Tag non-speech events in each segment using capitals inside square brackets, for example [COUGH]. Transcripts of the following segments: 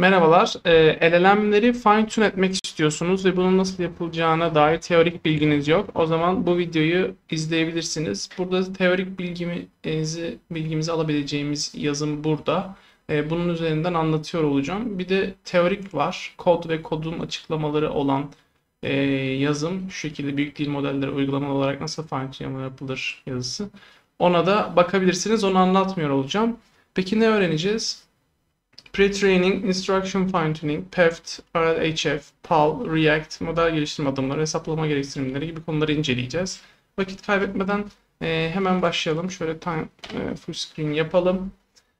Merhabalar. Ee, LLM'leri fine tune etmek istiyorsunuz ve bunun nasıl yapılacağına dair teorik bilginiz yok. O zaman bu videoyu izleyebilirsiniz. Burada teorik bilgimizi, bilgimizi alabileceğimiz yazım burada. Ee, bunun üzerinden anlatıyor olacağım. Bir de teorik var. Kod ve kodun açıklamaları olan e, yazım. Şu şekilde büyük dil modelleri uygulamalı olarak nasıl fine tune yapılır yazısı. Ona da bakabilirsiniz. Onu anlatmıyor olacağım. Peki ne öğreneceğiz? Pre-training, instruction fine-tuning, PEFT, RLHF, PAL, React, model geliştirme adımları, hesaplama gereksinimleri gibi konuları inceleyeceğiz. Vakit kaybetmeden e, hemen başlayalım. Şöyle time e, full screen yapalım.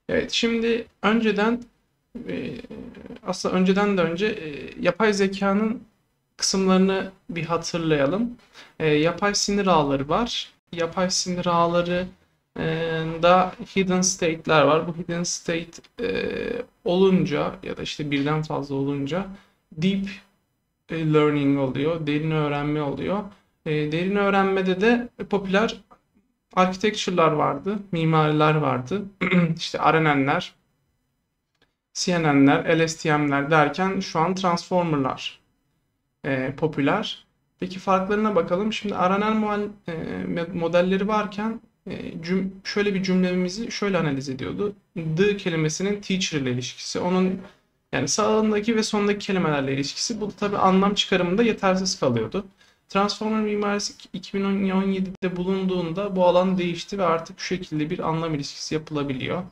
Evet, şimdi önceden e, aslında önceden de önce e, yapay zekanın kısımlarını bir hatırlayalım. E, yapay sinir ağları var. Yapay sinir ağları da hidden state'ler var. Bu hidden state e, olunca ya da işte birden fazla olunca deep e, learning oluyor, derin öğrenme oluyor. E, derin öğrenmede de popüler architecture'lar vardı, mimariler vardı. [CLEARS THROAT] işte RNN'ler, CNN'ler, LSTM'ler derken şu an transformer'lar e, popüler. Peki farklarına bakalım. Şimdi RNN e, modelleri varken cüm şöyle bir cümlemizi şöyle analiz ediyordu. The kelimesinin teacher ile ilişkisi. Onun yani sağındaki ve sondaki kelimelerle ilişkisi. Bu tabi anlam çıkarımında yetersiz kalıyordu. Transformer mimarisi 2017'de bulunduğunda bu alan değişti ve artık şu şekilde bir anlam ilişkisi yapılabiliyor.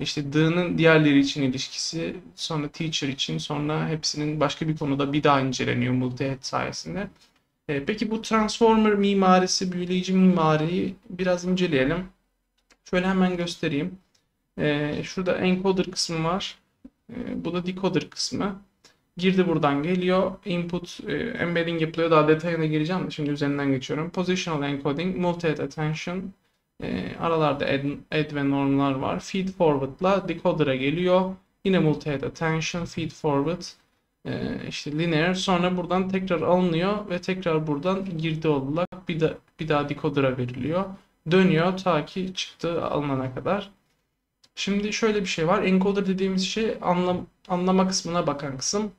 İşte the'nın diğerleri için ilişkisi, sonra teacher için, sonra hepsinin başka bir konuda bir daha inceleniyor multi-head sayesinde. E, peki bu Transformer mimarisi, büyüleyici mimariyi biraz inceleyelim. Şöyle hemen göstereyim. E, şurada encoder kısmı var. E, bu da decoder kısmı. Girdi buradan geliyor. Input e, embedding yapılıyor. Daha detayına gireceğim de şimdi üzerinden geçiyorum. Positional encoding, multi attention. E, aralarda add, add ve normlar var. Feed forward'la decoder'a geliyor. Yine multi attention, feed forward e, işte linear sonra buradan tekrar alınıyor ve tekrar buradan girdi olarak bir, da, bir daha decoder'a veriliyor. Dönüyor ta ki çıktı alınana kadar. Şimdi şöyle bir şey var. Encoder dediğimiz şey anlam, anlama kısmına bakan kısım.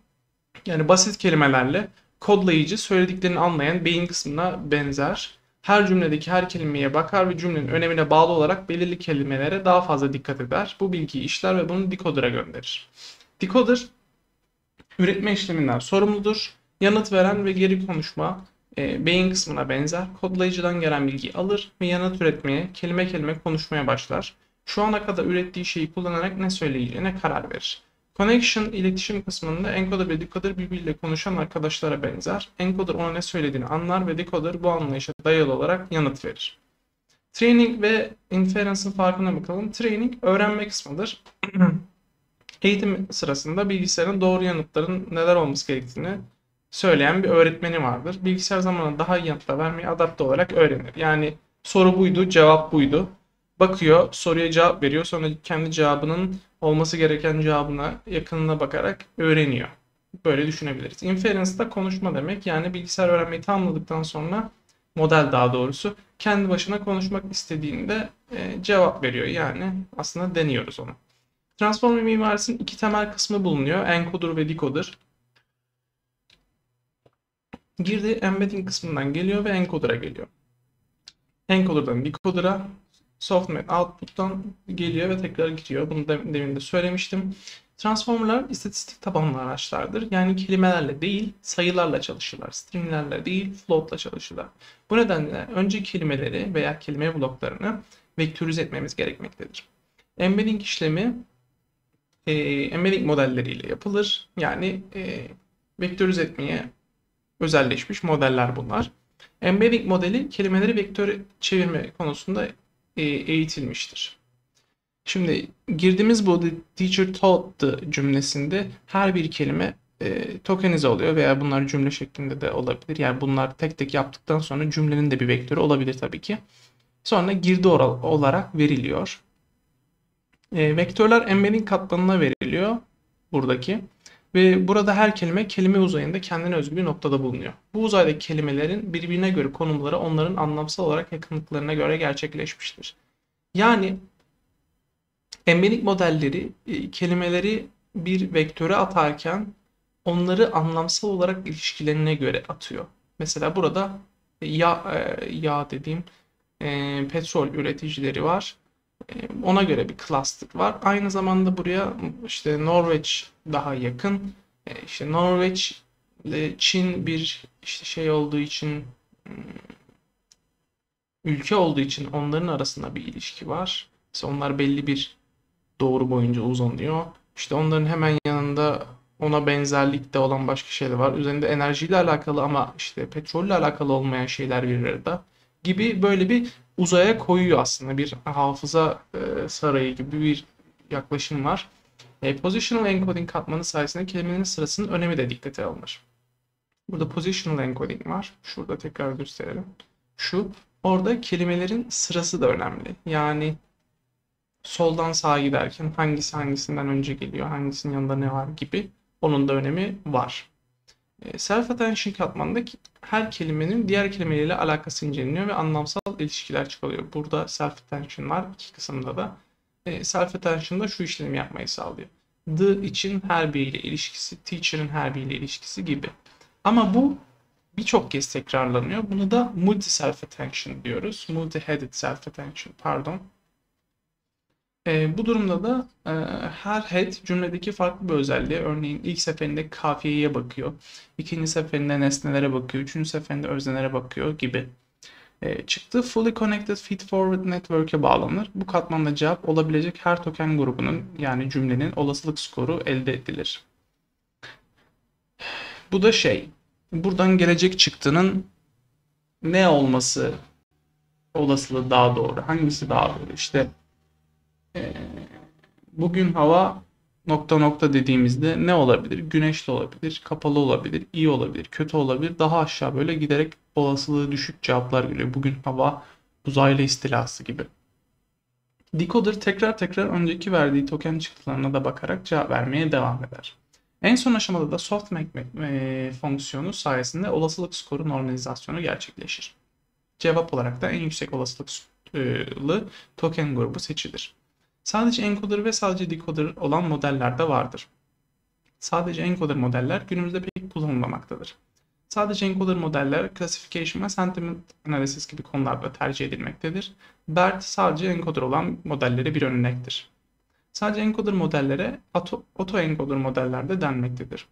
Yani basit kelimelerle kodlayıcı söylediklerini anlayan beyin kısmına benzer. Her cümledeki her kelimeye bakar ve cümlenin önemine bağlı olarak belirli kelimelere daha fazla dikkat eder. Bu bilgiyi işler ve bunu decoder'a gönderir. Decoder üretme işleminden sorumludur. Yanıt veren ve geri konuşma e, beyin kısmına benzer. Kodlayıcıdan gelen bilgiyi alır ve yanıt üretmeye, kelime kelime konuşmaya başlar. Şu ana kadar ürettiği şeyi kullanarak ne söyleyeceğine karar verir. Connection iletişim kısmında encoder ve decoder birbiriyle konuşan arkadaşlara benzer. Encoder ona ne söylediğini anlar ve decoder bu anlayışa dayalı olarak yanıt verir. Training ve inference'ın farkına bakalım. Training öğrenme kısmıdır. [CLEARS THROAT] Eğitim sırasında bilgisayarın doğru yanıtların neler olması gerektiğini söyleyen bir öğretmeni vardır. Bilgisayar zamanla daha iyi yanıtlar vermeye adapte olarak öğrenir. Yani soru buydu, cevap buydu. Bakıyor, soruya cevap veriyor. Sonra kendi cevabının olması gereken cevabına yakınına bakarak öğreniyor. Böyle düşünebiliriz. Inference da konuşma demek. Yani bilgisayar öğrenmeyi tamamladıktan sonra model daha doğrusu kendi başına konuşmak istediğinde e, cevap veriyor. Yani aslında deniyoruz onu. Transformer mimarisinin iki temel kısmı bulunuyor. Encoder ve decoder. Girdi embedding kısmından geliyor ve encoder'a geliyor. Encoder'dan decoder'a, softmax output'tan geliyor ve tekrar gidiyor. Bunu da demin de söylemiştim. Transformerlar istatistik tabanlı araçlardır. Yani kelimelerle değil, sayılarla çalışırlar. Stringlerle değil, float'la çalışırlar. Bu nedenle önce kelimeleri veya kelime bloklarını vektörize etmemiz gerekmektedir. Embedding işlemi e, embedding modelleriyle yapılır. Yani e, vektörize etmeye özelleşmiş modeller bunlar. Embedding modeli kelimeleri vektör çevirme konusunda e, eğitilmiştir. Şimdi girdiğimiz bu teacher taught cümlesinde her bir kelime e, tokenize oluyor veya bunlar cümle şeklinde de olabilir. Yani bunlar tek tek yaptıktan sonra cümlenin de bir vektörü olabilir tabii ki. Sonra girdi olarak veriliyor. E, vektörler embedding katmanına veriliyor buradaki. Ve burada her kelime kelime uzayında kendine özgü bir noktada bulunuyor. Bu uzaydaki kelimelerin birbirine göre konumları onların anlamsal olarak yakınlıklarına göre gerçekleşmiştir. Yani embedding modelleri e, kelimeleri bir vektöre atarken onları anlamsal olarak ilişkilerine göre atıyor. Mesela burada yağ, e, yağ dediğim e, petrol üreticileri var. E, ona göre bir cluster var. Aynı zamanda buraya işte Norveç daha yakın. E, işte Norveç ile Çin bir işte şey olduğu için hmm, ülke olduğu için onların arasında bir ilişki var. Mesela onlar belli bir doğru boyunca uzanıyor. İşte onların hemen yanında ona benzerlikte olan başka şeyler var. Üzerinde enerjiyle alakalı ama işte petrolle alakalı olmayan şeyler bir arada gibi böyle bir uzaya koyuyor aslında bir hafıza e, sarayı gibi bir yaklaşım var. E, positional encoding katmanı sayesinde kelimelerin sırasının önemi de dikkate alınır. Burada positional encoding var. Şurada tekrar gösterelim. Şu orada kelimelerin sırası da önemli. Yani soldan sağa giderken hangisi hangisinden önce geliyor, hangisinin yanında ne var gibi onun da önemi var. E, self attention katmanında her kelimenin diğer kelimeleriyle alakası inceleniyor ve anlamsal ilişkiler çıkarıyor. Burada self attention var iki kısımda da. E, self attention'da şu işlemi yapmayı sağlıyor. The için her biriyle ilişkisi, teacher'ın her biriyle ilişkisi gibi. Ama bu birçok kez tekrarlanıyor. Bunu da multi self attention diyoruz. Multi-headed self attention pardon. E, bu durumda da e, her head cümledeki farklı bir özelliğe örneğin ilk seferinde kafiyeye bakıyor, ikinci seferinde nesnelere bakıyor, üçüncü seferinde öznelere bakıyor gibi. E, çıktı fully connected feed-forward network'e bağlanır. Bu katmanda cevap olabilecek her token grubunun yani cümlenin olasılık skoru elde edilir. Bu da şey, buradan gelecek çıktının ne olması olasılığı daha doğru, hangisi daha doğru? İşte ee, bugün hava nokta nokta dediğimizde ne olabilir? Güneşli olabilir, kapalı olabilir, iyi olabilir, kötü olabilir. Daha aşağı böyle giderek olasılığı düşük cevaplar geliyor. Bugün hava uzaylı istilası gibi. Decoder tekrar tekrar önceki verdiği token çıktılarına da bakarak cevap vermeye devam eder. En son aşamada da softmax e, fonksiyonu sayesinde olasılık skoru normalizasyonu gerçekleşir. Cevap olarak da en yüksek olasılıklı token grubu seçilir. Sadece encoder ve sadece decoder olan modeller de vardır. Sadece encoder modeller günümüzde pek kullanılmamaktadır. Sadece encoder modeller classification ve sentiment analysis gibi konularda tercih edilmektedir. BERT sadece encoder olan modelleri bir örnektir. Sadece encoder modellere auto encoder modellerde denmektedir.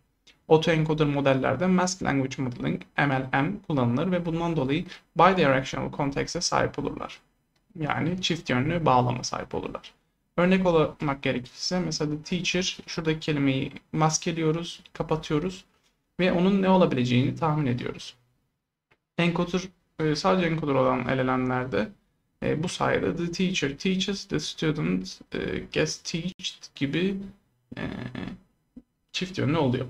Auto encoder modellerde Mask Language Modeling MLM kullanılır ve bundan dolayı bidirectional context'e sahip olurlar. Yani çift yönlü bağlama sahip olurlar. Örnek olmak gerekirse mesela teacher şuradaki kelimeyi maskeliyoruz, kapatıyoruz ve onun ne olabileceğini tahmin ediyoruz. Encoder e, sadece encoder olan LLM'lerde e, bu sayede the teacher teaches, the student e, gets teached gibi çift yönlü oluyor.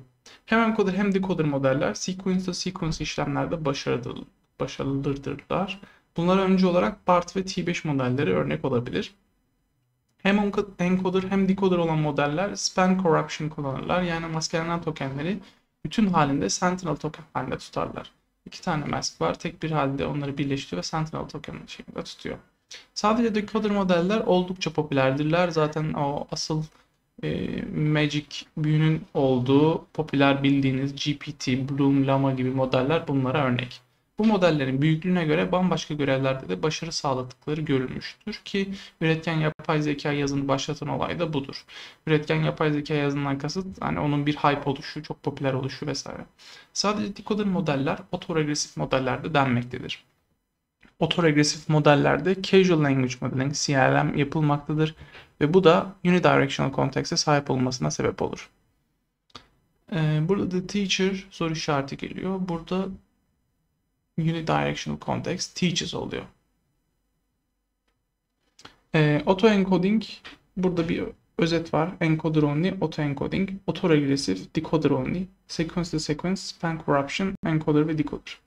Hem encoder hem decoder modeller sequence to sequence işlemlerde başarılı, başarılıdırlar. Bunlara önce olarak BART ve T5 modelleri örnek olabilir. Hem encoder hem decoder olan modeller span corruption kullanırlar. Yani maskelenen tokenleri bütün halinde sentinel token halinde tutarlar. İki tane mask var. Tek bir halde onları birleştiriyor ve sentinel token şeklinde tutuyor. Sadece decoder modeller oldukça popülerdirler. Zaten o asıl e, Magic büyünün olduğu popüler bildiğiniz GPT, Bloom, Llama gibi modeller bunlara örnek. Bu modellerin büyüklüğüne göre bambaşka görevlerde de başarı sağladıkları görülmüştür ki üretken yapay zeka yazını başlatan olay da budur. Üretken yapay zeka yazından kasıt hani onun bir hype oluşu, çok popüler oluşu vesaire. Sadece decoder modeller otoregresif modellerde denmektedir. Otoregresif modellerde Casual Language Modeling CLM yapılmaktadır ve bu da unidirectional context'e sahip olmasına sebep olur. Ee, burada the teacher soru işareti geliyor. Burada unidirectional context teaches oluyor. E, auto encoding burada bir özet var. Encoder only, auto encoding, autoregressive, decoder only, sequence to sequence, span corruption, encoder ve decoder.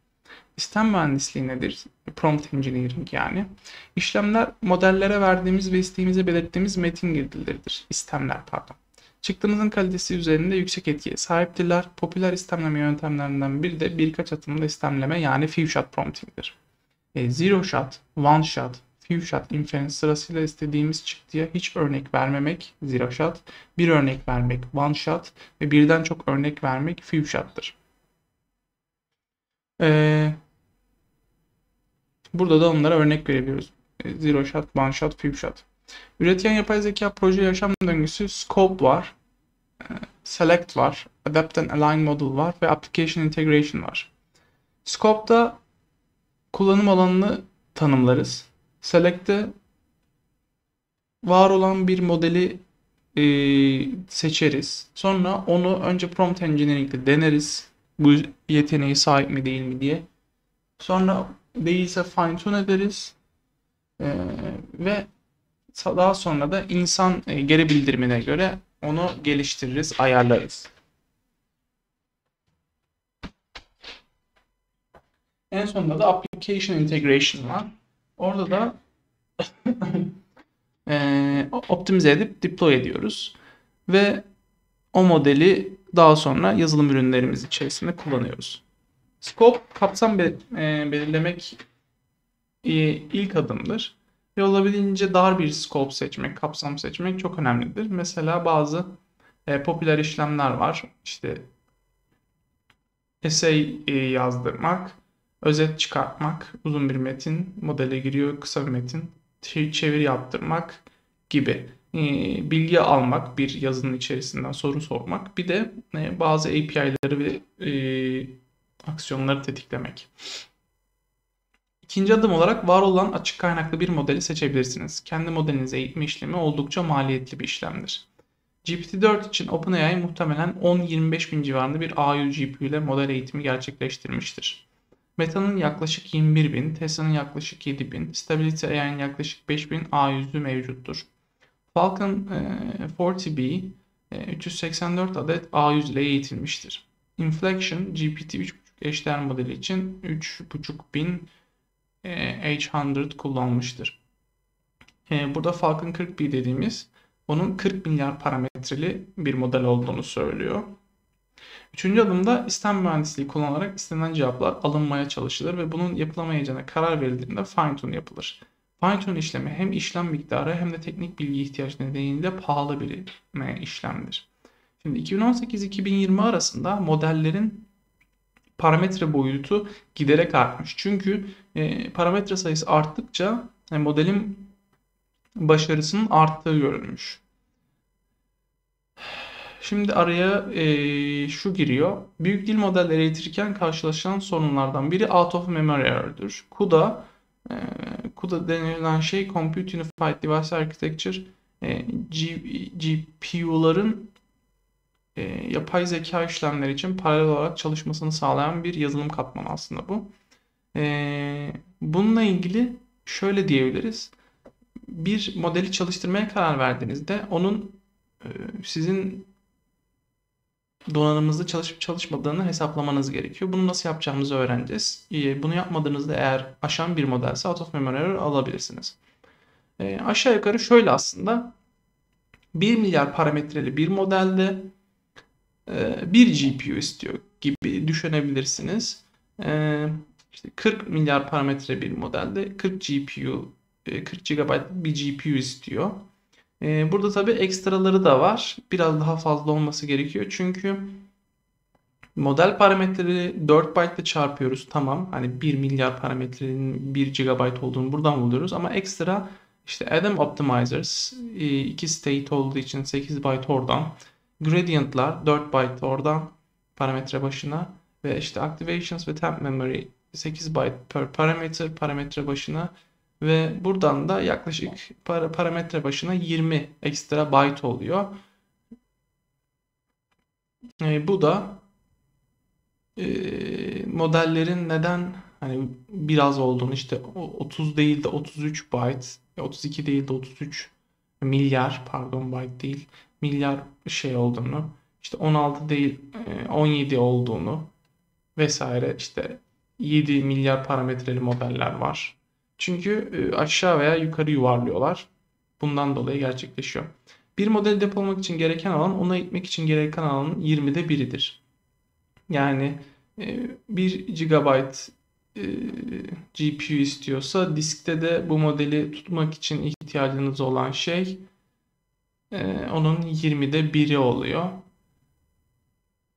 İstem mühendisliği nedir? Prompt engineering yani. İşlemler modellere verdiğimiz ve isteğimize belirttiğimiz metin girdileridir. İstemler pardon. Çıktımızın kalitesi üzerinde yüksek etkiye sahiptirler. Popüler istemleme yöntemlerinden biri de birkaç atımlı istemleme yani few shot prompting'dir. E, zero shot, one shot, few shot inference sırasıyla istediğimiz çıktıya hiç örnek vermemek zero shot, bir örnek vermek one shot ve birden çok örnek vermek few shot'tır. Ee, burada da onlara örnek verebiliyoruz. Ee, zero shot, one shot, few shot. Üretilen yapay zeka proje yaşam döngüsü scope var, ee, select var, adapt and align model var ve application integration var. Scope'da kullanım alanını tanımlarız. Select'te var olan bir modeli e, seçeriz. Sonra onu önce prompt engineering'de deneriz. Bu yeteneği sahip mi değil mi diye. Sonra değilse fine tune ederiz. E, ve daha sonra da insan e, geri bildirimine göre onu geliştiririz, ayarlarız. En sonunda da application integration var. Orada da [LAUGHS] e, optimize edip deploy ediyoruz. Ve o modeli daha sonra yazılım ürünlerimiz içerisinde kullanıyoruz. Scope kapsam e, belirlemek e, ilk adımdır. Ve olabildiğince dar bir scope seçmek, kapsam seçmek çok önemlidir. Mesela bazı e, popüler işlemler var. İşte essay e, yazdırmak, özet çıkartmak, uzun bir metin, modele giriyor kısa bir metin, çeviri yaptırmak gibi e, bilgi almak, bir yazının içerisinden soru sormak, bir de e, bazı API'ları ve e, aksiyonları tetiklemek. İkinci adım olarak var olan açık kaynaklı bir modeli seçebilirsiniz. Kendi modelinize eğitme işlemi oldukça maliyetli bir işlemdir. GPT-4 için OpenAI muhtemelen 10-25 bin civarında bir A100 GPU ile model eğitimi gerçekleştirmiştir. Meta'nın yaklaşık 21 bin, Tesla'nın yaklaşık 7 bin, Stability AI'nin yaklaşık 5 bin A100'ü mevcuttur. Falcon e, 40B e, 384 adet A100 ile eğitilmiştir. Inflection GPT 3.5 eşdeğer modeli için 3.5 bin e, H100 kullanmıştır. E, burada Falcon 40B dediğimiz onun 40 milyar parametreli bir model olduğunu söylüyor. Üçüncü adımda istem mühendisliği kullanılarak istenen cevaplar alınmaya çalışılır ve bunun yapılamayacağına karar verildiğinde fine tune yapılır. Fine tune işlemi hem işlem miktarı hem de teknik bilgi ihtiyaç nedeniyle pahalı bir işlemdir. Şimdi 2018-2020 arasında modellerin parametre boyutu giderek artmış. Çünkü e, parametre sayısı arttıkça e, modelin başarısının arttığı görülmüş. Şimdi araya e, şu giriyor. Büyük dil modelleri eğitirken karşılaşılan sorunlardan biri out of memory error'dır. CUDA, e, CUDA denilen şey Compute Unified Device Architecture, e, GPU'ların e, yapay zeka işlemleri için paralel olarak çalışmasını sağlayan bir yazılım katmanı aslında bu. E, bununla ilgili şöyle diyebiliriz. Bir modeli çalıştırmaya karar verdiğinizde onun e, sizin donanımınızda çalışıp çalışmadığını hesaplamanız gerekiyor. Bunu nasıl yapacağımızı öğreneceğiz. Bunu yapmadığınızda eğer aşan bir modelse out of memory error alabilirsiniz. E, aşağı yukarı şöyle aslında 1 milyar parametreli bir modelde e, 1 GPU istiyor gibi düşünebilirsiniz. E, işte 40 milyar parametre bir modelde 40 GPU, e, 40 GB bir GPU istiyor. Ee, burada tabii ekstraları da var. Biraz daha fazla olması gerekiyor. Çünkü model parametreleri 4 byte ile çarpıyoruz. Tamam. Hani 1 milyar parametrenin 1 GB olduğunu buradan buluyoruz. Ama ekstra işte Adam Optimizers 2 e, state olduğu için 8 byte oradan. Gradient'lar 4 byte oradan parametre başına ve işte activations ve temp memory 8 byte per parametre parametre başına ve buradan da yaklaşık para, parametre başına 20 ekstra byte oluyor. E, bu da e, modellerin neden hani biraz olduğunu işte 30 değil de 33 byte 32 değil de 33 milyar pardon byte değil milyar şey olduğunu işte 16 değil 17 olduğunu vesaire işte 7 milyar parametreli modeller var. Çünkü e, aşağı veya yukarı yuvarlıyorlar. Bundan dolayı gerçekleşiyor. Bir modeli depolamak için gereken alan ona itmek için gereken alanın 20'de biridir. Yani 1 e, GB e, GPU istiyorsa diskte de bu modeli tutmak için ihtiyacınız olan şey e, onun 20'de 1'i oluyor.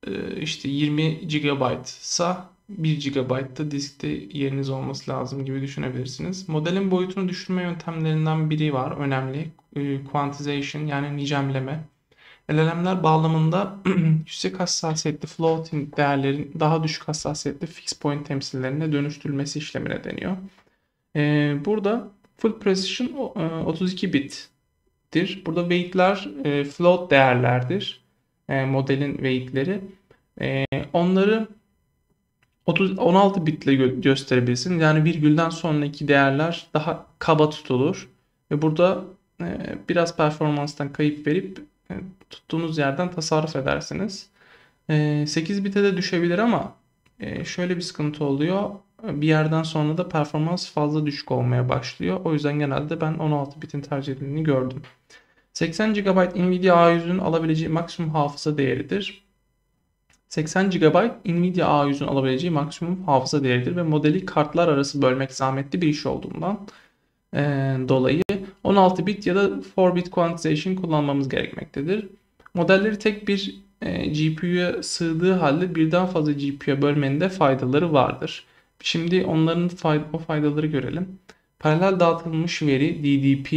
E, işte 20 GB ise 1 GB da diskte yeriniz olması lazım gibi düşünebilirsiniz. Modelin boyutunu düşürme yöntemlerinden biri var önemli. E, quantization yani nicemleme. LLM'ler bağlamında [CLEARS THROAT] yüksek hassasiyetli floating değerlerin daha düşük hassasiyetli fixed point temsillerine dönüştürülmesi işlemine deniyor. Ee, burada full precision 32 e, bittir. Burada weight'ler e, float değerlerdir. E, modelin weight'leri. E, onları 30, 16 bitle gö gösterebilirsin. Yani virgülden sonraki değerler daha kaba tutulur. Ve burada e, biraz performanstan kayıp verip e, tuttuğunuz yerden tasarruf edersiniz. 8 e, bite de düşebilir ama e, şöyle bir sıkıntı oluyor. Bir yerden sonra da performans fazla düşük olmaya başlıyor. O yüzden genelde ben 16 bitin tercih edildiğini gördüm. 80 GB Nvidia A100'ün alabileceği maksimum hafıza değeridir. 80 GB Nvidia A100'ün alabileceği maksimum hafıza değeridir ve modeli kartlar arası bölmek zahmetli bir iş olduğundan e, dolayı 16 bit ya da 4 bit quantization kullanmamız gerekmektedir. Modelleri tek bir e, GPU'ya sığdığı halde birden fazla GPU'ya bölmenin de faydaları vardır. Şimdi onların o faydaları görelim. Paralel dağıtılmış veri DDP.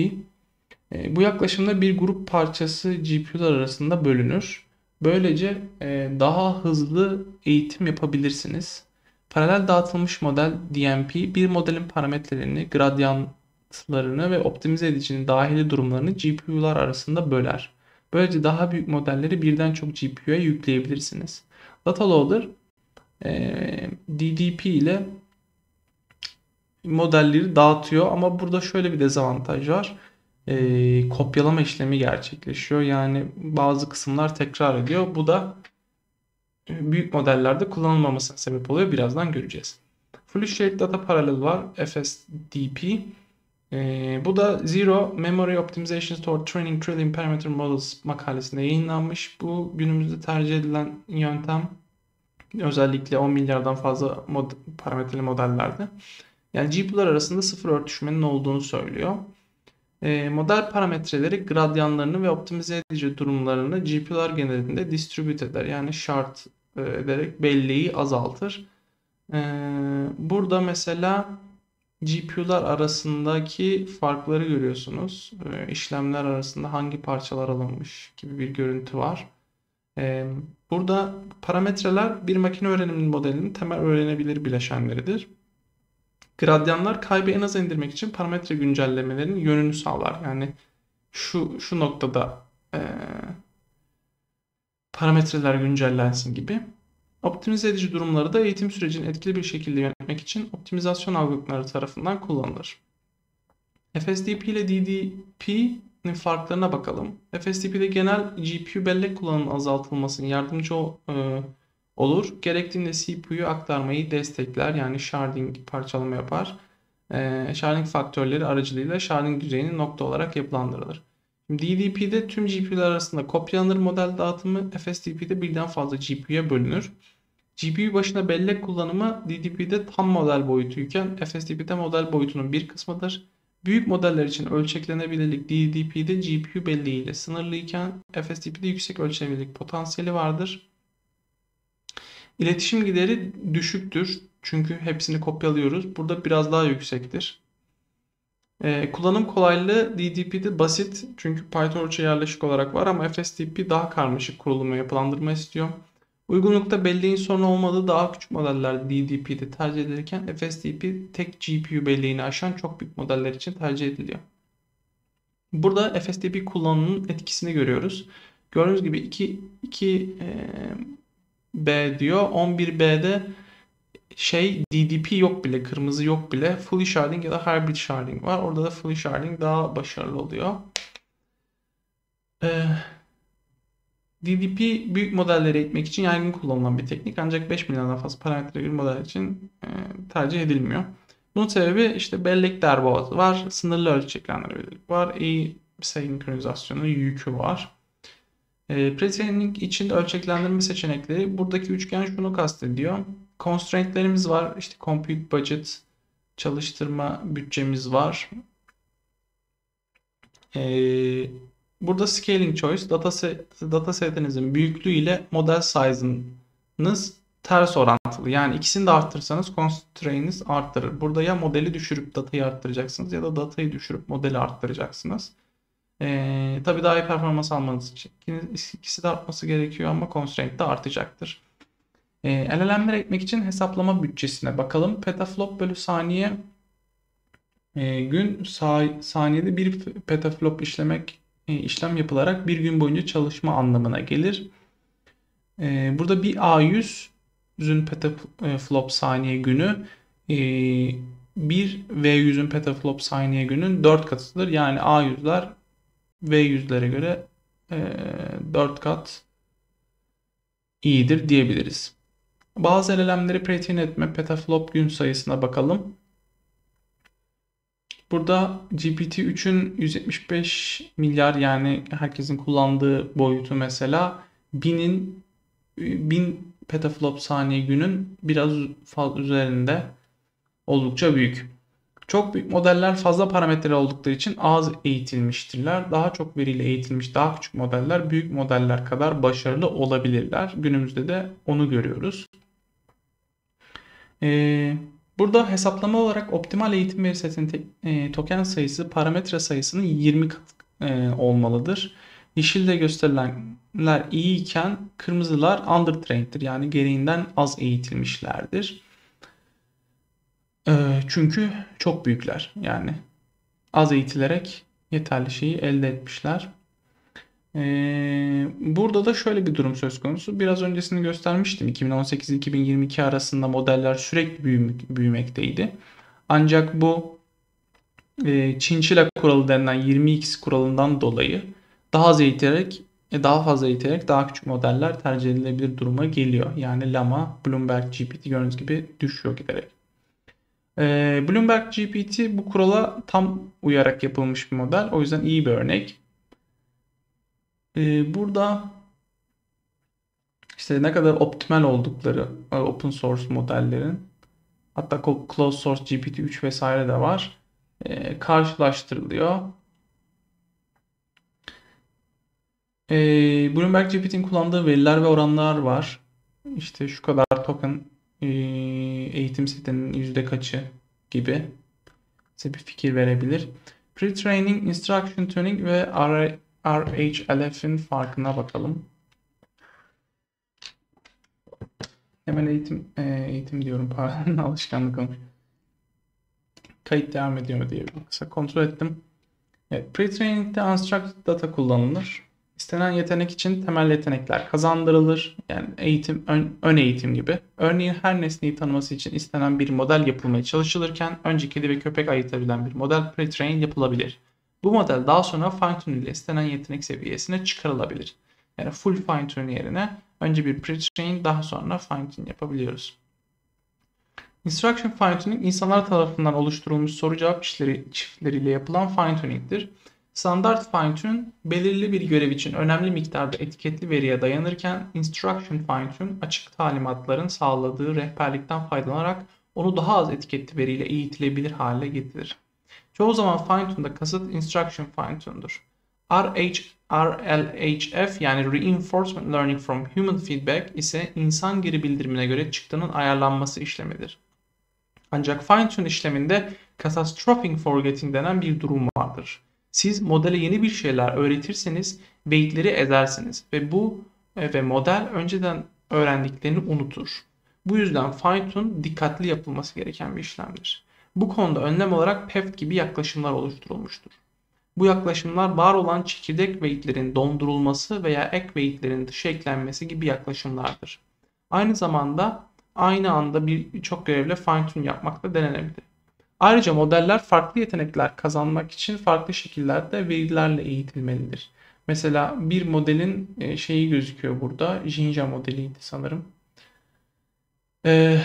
E, bu yaklaşımda bir grup parçası GPU'lar arasında bölünür. Böylece e, daha hızlı eğitim yapabilirsiniz. Paralel dağıtılmış model DMP bir modelin parametrelerini, gradyan sıkıntılarını ve optimize edicinin dahili durumlarını GPU'lar arasında böler. Böylece daha büyük modelleri birden çok GPU'ya yükleyebilirsiniz. Data Loader DDP ile modelleri dağıtıyor ama burada şöyle bir dezavantaj var. E, kopyalama işlemi gerçekleşiyor. Yani bazı kısımlar tekrar ediyor. Bu da büyük modellerde kullanılmamasına sebep oluyor. Birazdan göreceğiz. Fully Shared Data Parallel var. FSDP. Ee, bu da Zero Memory Optimization for Training Trillion Parameter Models makalesinde yayınlanmış. Bu günümüzde tercih edilen yöntem özellikle 10 milyardan fazla mod parametreli modellerde. Yani GPU'lar arasında sıfır örtüşmenin olduğunu söylüyor. E, model parametreleri gradyanlarını ve optimize edici durumlarını GPU'lar genelinde distribüt eder. Yani şart e, ederek belleği azaltır. E, burada mesela GPU'lar arasındaki farkları görüyorsunuz. Ee, işlemler arasında hangi parçalar alınmış gibi bir görüntü var. Burada parametreler bir makine öğrenimi modelinin temel öğrenebilir bileşenleridir. Gradyanlar kaybı en az indirmek için parametre güncellemelerinin yönünü sağlar. Yani şu şu noktada e, parametreler güncellensin gibi. Optimize edici durumları da eğitim sürecini etkili bir şekilde yönetmek için optimizasyon algoritmaları tarafından kullanılır. FSDP ile DDP'nin farklarına bakalım. FSDP'de genel GPU bellek kullanımının azaltılmasına yardımcı e, olur. Gerektiğinde CPU'yu aktarmayı destekler. Yani sharding parçalama yapar. E, sharding faktörleri aracılığıyla sharding düzeyini nokta olarak yapılandırılır. DDP'de tüm GPU'lar arasında kopyalanır model dağıtımı, FSDP'de birden fazla GPU'ya bölünür. GPU başına bellek kullanımı DDP'de tam model boyutuyken FSDP'de model boyutunun bir kısmıdır. Büyük modeller için ölçeklenebilirlik DDP'de GPU belleği ile sınırlıyken FSDP'de yüksek ölçenebilirlik potansiyeli vardır. İletişim gideri düşüktür. Çünkü hepsini kopyalıyoruz. Burada biraz daha yüksektir. Ee, kullanım kolaylığı DDP'de basit çünkü PyTorch'a yerleşik olarak var ama FSDP daha karmaşık kurulum ve yapılandırma istiyor. Uygunlukta belleğin sorun olmadığı daha küçük modeller DDP'de tercih edilirken FSDP tek GPU belleğini aşan çok büyük modeller için tercih ediliyor. Burada FSDP kullanımının etkisini görüyoruz. Gördüğünüz gibi 2, 2 e, B diyor. 11B'de şey DDP yok bile, kırmızı yok bile. Fully sharding ya da hybrid sharding var. Orada da fully sharding daha başarılı oluyor. Ee, DDP büyük modelleri eğitmek için yaygın kullanılan bir teknik ancak 5 milyondan fazla parametre bir model için e, tercih edilmiyor. Bunun sebebi işte bellek darboğazı var, sınırlı ölçeklendirebilirlik var, iyi senkronizasyonu yükü var. E, Pretraining için ölçeklendirme seçenekleri buradaki üçgen şunu kastediyor. constraint'lerimiz var. İşte compute budget, çalıştırma bütçemiz var. Ee, burada scaling choice, data, set, setinizin büyüklüğü ile model size'ınız ters orantılı. Yani ikisini de arttırırsanız constraint'iniz arttırır. Burada ya modeli düşürüp datayı arttıracaksınız ya da datayı düşürüp modeli arttıracaksınız. Ee, tabii daha iyi performans almanız için ikisi de artması gerekiyor ama constraint de artacaktır. Ee, LLM'ler etmek için hesaplama bütçesine bakalım. Petaflop bölü saniye e, gün sa saniyede bir petaflop işlemek işlem yapılarak bir gün boyunca çalışma anlamına gelir. E, burada bir A100 100'ün petaflop saniye günü e, bir V100'ün petaflop saniye günün 4 katıdır. Yani A100'ler V100'lere göre e, 4 kat iyidir diyebiliriz. Bazı LLM'leri pretrain etme petaflop gün sayısına bakalım. Burada GPT-3'ün 175 milyar yani herkesin kullandığı boyutu mesela 1000'in 1000 petaflop saniye günün biraz üzerinde oldukça büyük. Çok büyük modeller fazla parametre oldukları için az eğitilmiştirler. Daha çok veriyle eğitilmiş daha küçük modeller büyük modeller kadar başarılı olabilirler. Günümüzde de onu görüyoruz. Ee, burada hesaplama olarak optimal eğitim veri setinin e, token sayısı parametre sayısının 20 kat e, olmalıdır. Yeşilde gösterilenler iyi iken kırmızılar undertrained'tir yani gereğinden az eğitilmişlerdir. Ee, çünkü çok büyükler. Yani az eğitilerek yeterli şeyi elde etmişler. Ee, burada da şöyle bir durum söz konusu. Biraz öncesini göstermiştim. 2018-2022 arasında modeller sürekli büyümek, büyümekteydi. Ancak bu e, Çinçila kuralı denilen 20x kuralından dolayı daha az eğiterek e, daha fazla eğiterek daha küçük modeller tercih edilebilir duruma geliyor. Yani Llama, Bloomberg GPT gördüğünüz gibi düşüyor giderek. Ee, Bloomberg GPT bu kurala tam uyarak yapılmış bir model. O yüzden iyi bir örnek. Ee, burada işte ne kadar optimal oldukları e, open source modellerin hatta closed source GPT-3 vesaire de var. Ee, karşılaştırılıyor. Ee, Bloomberg GPT'nin kullandığı veriler ve oranlar var. İşte şu kadar token ee, eğitim setinin yüzde kaçı gibi size bir fikir verebilir. Pre-training, instruction tuning ve RHLF'in farkına bakalım. Hemen eğitim e, eğitim diyorum pardon [LAUGHS] alışkanlık olmuş. Kayıt devam ediyor diye bir kısa kontrol ettim. Evet, pre-training'de unstructured data kullanılır. İstenen yetenek için temel yetenekler kazandırılır. Yani eğitim, ön, ön eğitim gibi. Örneğin her nesneyi tanıması için istenen bir model yapılmaya çalışılırken önce kedi ve köpek ayırtabilen bir model pre-train yapılabilir. Bu model daha sonra fine-tune ile istenen yetenek seviyesine çıkarılabilir. Yani full fine-tune yerine önce bir pre-train daha sonra fine-tune yapabiliyoruz. Instruction fine-tuning insanlar tarafından oluşturulmuş soru cevap işleri, çiftleriyle yapılan fine-tuning'dir. Standart fine-tune belirli bir görev için önemli miktarda etiketli veriye dayanırken instruction fine-tune açık talimatların sağladığı rehberlikten faydalanarak onu daha az etiketli veriyle eğitilebilir hale getirir. Çoğu zaman fine-tune'da kasıt instruction fine-tune'dur. RH, RLHF yani Reinforcement Learning from Human Feedback ise insan geri bildirimine göre çıktının ayarlanması işlemidir. Ancak fine-tune işleminde catastrophic forgetting denen bir durum vardır. Siz modele yeni bir şeyler öğretirseniz weight'leri ezersiniz ve bu e, ve model önceden öğrendiklerini unutur. Bu yüzden fine tune dikkatli yapılması gereken bir işlemdir. Bu konuda önlem olarak PEFT gibi yaklaşımlar oluşturulmuştur. Bu yaklaşımlar var olan çekirdek weight'lerin dondurulması veya ek weight'lerin dışı eklenmesi gibi yaklaşımlardır. Aynı zamanda aynı anda birçok görevle fine tune yapmak da denenebilir. Ayrıca modeller farklı yetenekler kazanmak için farklı şekillerde verilerle eğitilmelidir. Mesela bir modelin e, şeyi gözüküyor burada. Jinja modeliydi sanırım. Ee,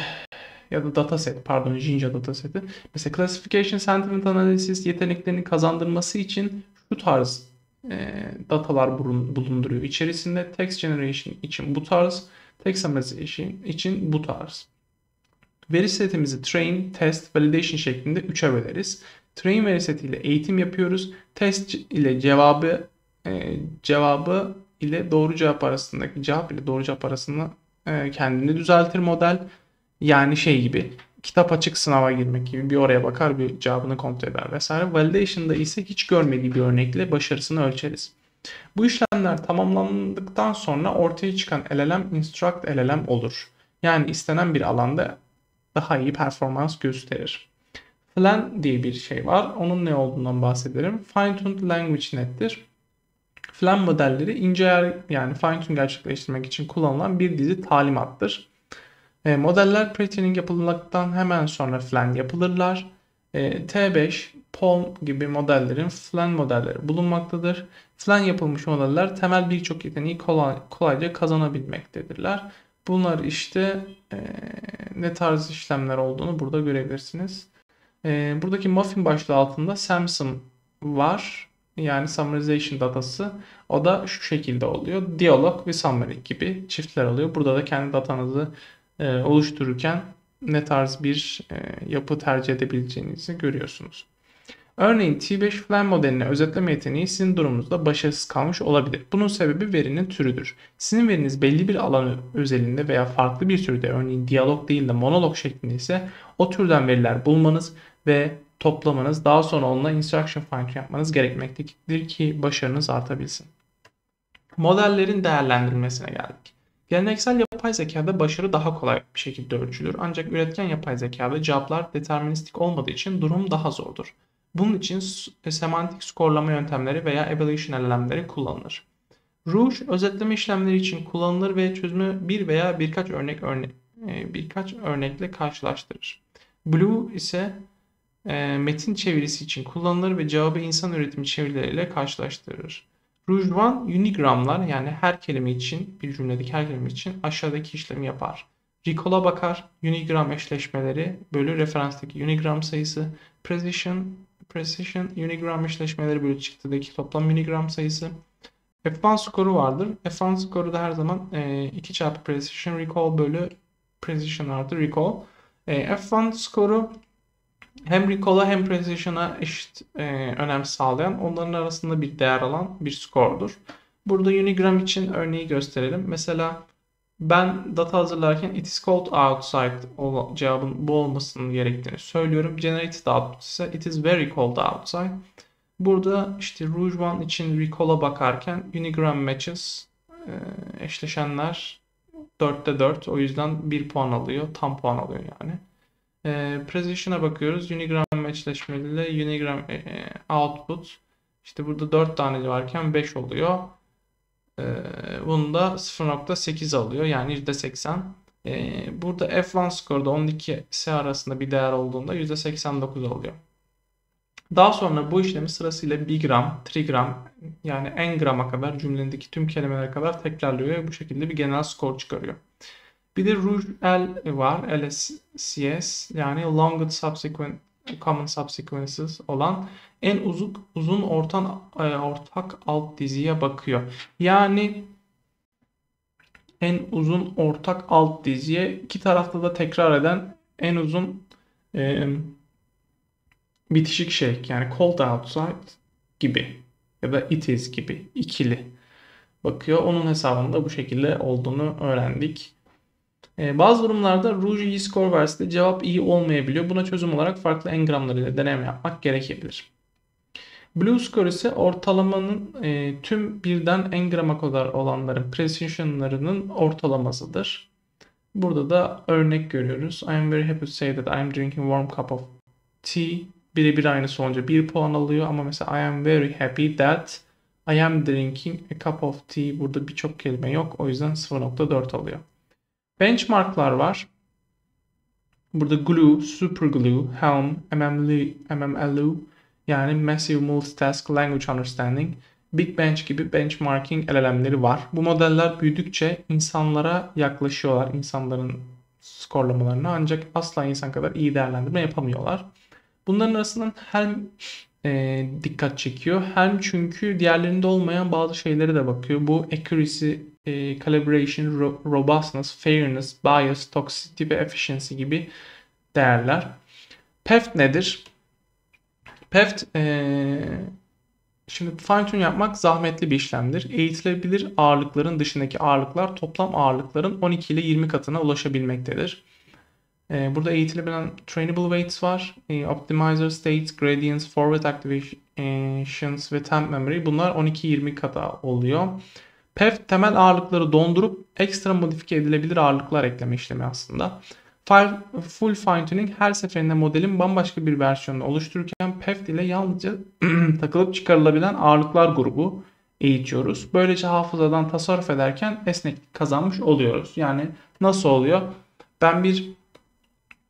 ya da dataset pardon Jinja dataseti. Mesela Classification Sentiment Analysis yeteneklerini kazandırması için şu tarz e, datalar bulunduruyor. İçerisinde Text Generation için bu tarz, Text Summarization için bu tarz. Veri setimizi train, test, validation şeklinde 3'e böleriz. Train veri setiyle eğitim yapıyoruz. Test ile cevabı e, cevabı ile doğru cevap arasındaki cevap ile doğru cevap arasında e, kendini düzeltir model. Yani şey gibi kitap açık sınava girmek gibi bir oraya bakar bir cevabını kontrol eder vesaire. Validation'da ise hiç görmediği bir örnekle başarısını ölçeriz. Bu işlemler tamamlandıktan sonra ortaya çıkan LLM instruct LLM olur. Yani istenen bir alanda daha iyi performans gösterir. FLAN diye bir şey var. Onun ne olduğundan bahsederim. Fine Tuned Language Net'tir. FLAN modelleri ince yer yani fine tune gerçekleştirmek için kullanılan bir dizi talimattır. E, modeller pre-training yapıldıktan hemen sonra FLAN yapılırlar. E, T5, POM gibi modellerin FLAN modelleri bulunmaktadır. FLAN yapılmış modeller temel birçok yeteneği kolay, kolayca kazanabilmektedirler. Bunlar işte e, ne tarz işlemler olduğunu burada görebilirsiniz. E, buradaki muffin başlığı altında Samsung var. Yani summarization datası. O da şu şekilde oluyor. Diyalog ve summary gibi çiftler oluyor. Burada da kendi datanızı e, oluştururken ne tarz bir e, yapı tercih edebileceğinizi görüyorsunuz. Örneğin T5 Flan modelini özetleme yeteneği sizin durumunuzda başarısız kalmış olabilir. Bunun sebebi verinin türüdür. Sizin veriniz belli bir alan özelinde veya farklı bir türde örneğin diyalog değil de monolog şeklinde ise o türden veriler bulmanız ve toplamanız daha sonra onunla instruction function yapmanız gerekmektedir ki başarınız artabilsin. Modellerin değerlendirilmesine geldik. Geleneksel yapay zekada başarı daha kolay bir şekilde ölçülür ancak üretken yapay zekada cevaplar deterministik olmadığı için durum daha zordur. Bunun için e, semantik skorlama yöntemleri veya evaluation LLM'leri kullanılır. Rouge özetleme işlemleri için kullanılır ve çözümü bir veya birkaç örnek örne e, birkaç örnekle karşılaştırır. Blue ise e, metin çevirisi için kullanılır ve cevabı insan üretimi çevirileriyle karşılaştırır. One unigramlar yani her kelime için bir cümledeki her kelime için aşağıdaki işlemi yapar. Recall'a bakar, unigram eşleşmeleri bölü referanstaki unigram sayısı, precision precision unigram eşleşmeleri bölü çıktıdaki toplam unigram sayısı. F1 skoru vardır. F1 skoru da her zaman e, 2 çarpı precision recall bölü precision artı recall. E, F1 skoru hem recall'a hem precision'a eşit e, önem sağlayan onların arasında bir değer alan bir skordur. Burada unigram için örneği gösterelim. Mesela ben data hazırlarken it is cold outside cevabın bu olmasının gerektiğini söylüyorum. Generated output ise it is very cold outside. Burada işte Rouge One için recall'a bakarken unigram matches e, eşleşenler 4'te 4 o yüzden 1 puan alıyor. Tam puan alıyor yani. E, precision'a bakıyoruz. Unigram matchleşmeliyle unigram e, e output işte burada 4 tane varken 5 oluyor. Ee, bunu da 0.8 alıyor. Yani %80. Ee, burada F1 skorda 12 S arasında bir değer olduğunda %89 oluyor. Daha sonra bu işlemi sırasıyla 1 gram, trigram yani n grama kadar cümlendeki tüm kelimelere kadar tekrarlıyor ve bu şekilde bir genel skor çıkarıyor. Bir de Rouge L var. LSCS yani Longest Subsequent Common Subsequences olan en uzun uzun ortan e, ortak alt diziye bakıyor. Yani en uzun ortak alt diziye iki tarafta da tekrar eden en uzun e, bitişik şey yani cold outside gibi ya da it is gibi ikili bakıyor. Onun hesabında bu şekilde olduğunu öğrendik. Ee, bazı durumlarda Rouge iyi skor verse cevap iyi olmayabiliyor. Buna çözüm olarak farklı engramlar ile deneme yapmak gerekebilir. Blue score ise ortalamanın e, tüm birden engrama kadar olanların precisionlarının ortalamasıdır. Burada da örnek görüyoruz. I am very happy to say that I am drinking warm cup of tea. Birebir aynısı olunca 1 puan alıyor ama mesela I am very happy that I am drinking a cup of tea. Burada birçok kelime yok. O yüzden 0.4 alıyor. Benchmarklar var. Burada glue, super glue, helm, MMLU, MMLU yani Massive Multitask Language Understanding, Big Bench gibi benchmarking LLM'leri var. Bu modeller büyüdükçe insanlara yaklaşıyorlar. insanların skorlamalarını ancak asla insan kadar iyi değerlendirme yapamıyorlar. Bunların arasından hem e, dikkat çekiyor hem çünkü diğerlerinde olmayan bazı şeylere de bakıyor. Bu accuracy e, calibration, ro- robustness, fairness, bias, toxicity ve efficiency gibi değerler. PEFT nedir? PEFT e, şimdi fine tune yapmak zahmetli bir işlemdir. Eğitilebilir ağırlıkların dışındaki ağırlıklar toplam ağırlıkların 12 ile 20 katına ulaşabilmektedir. E, burada eğitilebilen trainable weights var. E, optimizer, states, gradients, forward activations ve temp memory bunlar 12-20 kata oluyor. PEF temel ağırlıkları dondurup ekstra modifiye edilebilir ağırlıklar ekleme işlemi aslında. Full fine tuning her seferinde modelin bambaşka bir versiyonunu oluştururken PEF ile yalnızca [CLEARS THROAT] takılıp çıkarılabilen ağırlıklar grubu eğitiyoruz. Böylece hafızadan tasarruf ederken esneklik kazanmış oluyoruz. Yani nasıl oluyor? Ben bir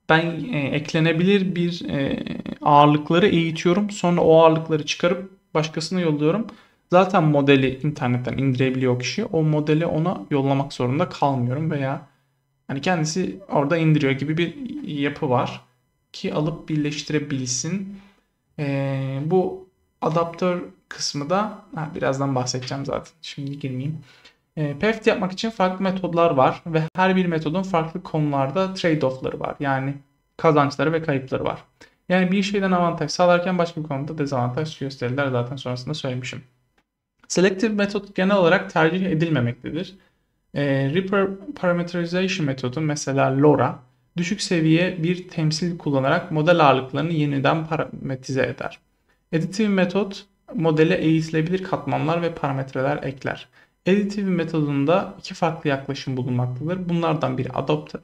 ben e, eklenebilir bir e, ağırlıkları eğitiyorum. Sonra o ağırlıkları çıkarıp başkasına yolluyorum. Zaten modeli internetten indirebiliyor kişi. O modeli ona yollamak zorunda kalmıyorum veya hani kendisi orada indiriyor gibi bir yapı var ki alıp birleştirebilsin. Ee, bu adaptör kısmı da ha, birazdan bahsedeceğim zaten. Şimdi girmeyeyim. E, PEFT yapmak için farklı metodlar var ve her bir metodun farklı konularda trade-off'ları var. Yani kazançları ve kayıpları var. Yani bir şeyden avantaj sağlarken başka bir konuda dezavantaj gösterirler zaten sonrasında söylemişim. Selective metot genel olarak tercih edilmemektedir. E, Reaper Parameterization metodu mesela LoRa düşük seviye bir temsil kullanarak model ağırlıklarını yeniden parametrize eder. Additive metot modele eğitilebilir katmanlar ve parametreler ekler. Additive metodunda iki farklı yaklaşım bulunmaktadır. Bunlardan biri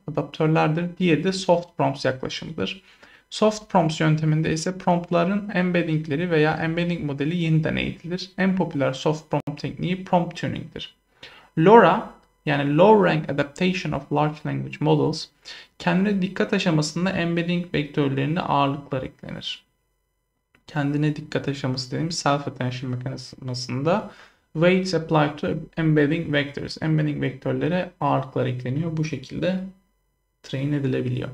adaptörlerdir, diğeri de soft prompts yaklaşımıdır. Soft prompts yönteminde ise promptların embeddingleri veya embedding modeli yeniden eğitilir. En popüler soft prompt tekniği prompt tuning'dir. LoRa yani Low Rank Adaptation of Large Language Models kendine dikkat aşamasında embedding vektörlerine ağırlıklar eklenir. Kendine dikkat aşaması dediğimiz self attention mekanizmasında weights applied to embedding vectors. Embedding vektörlere ağırlıklar ekleniyor. Bu şekilde train edilebiliyor.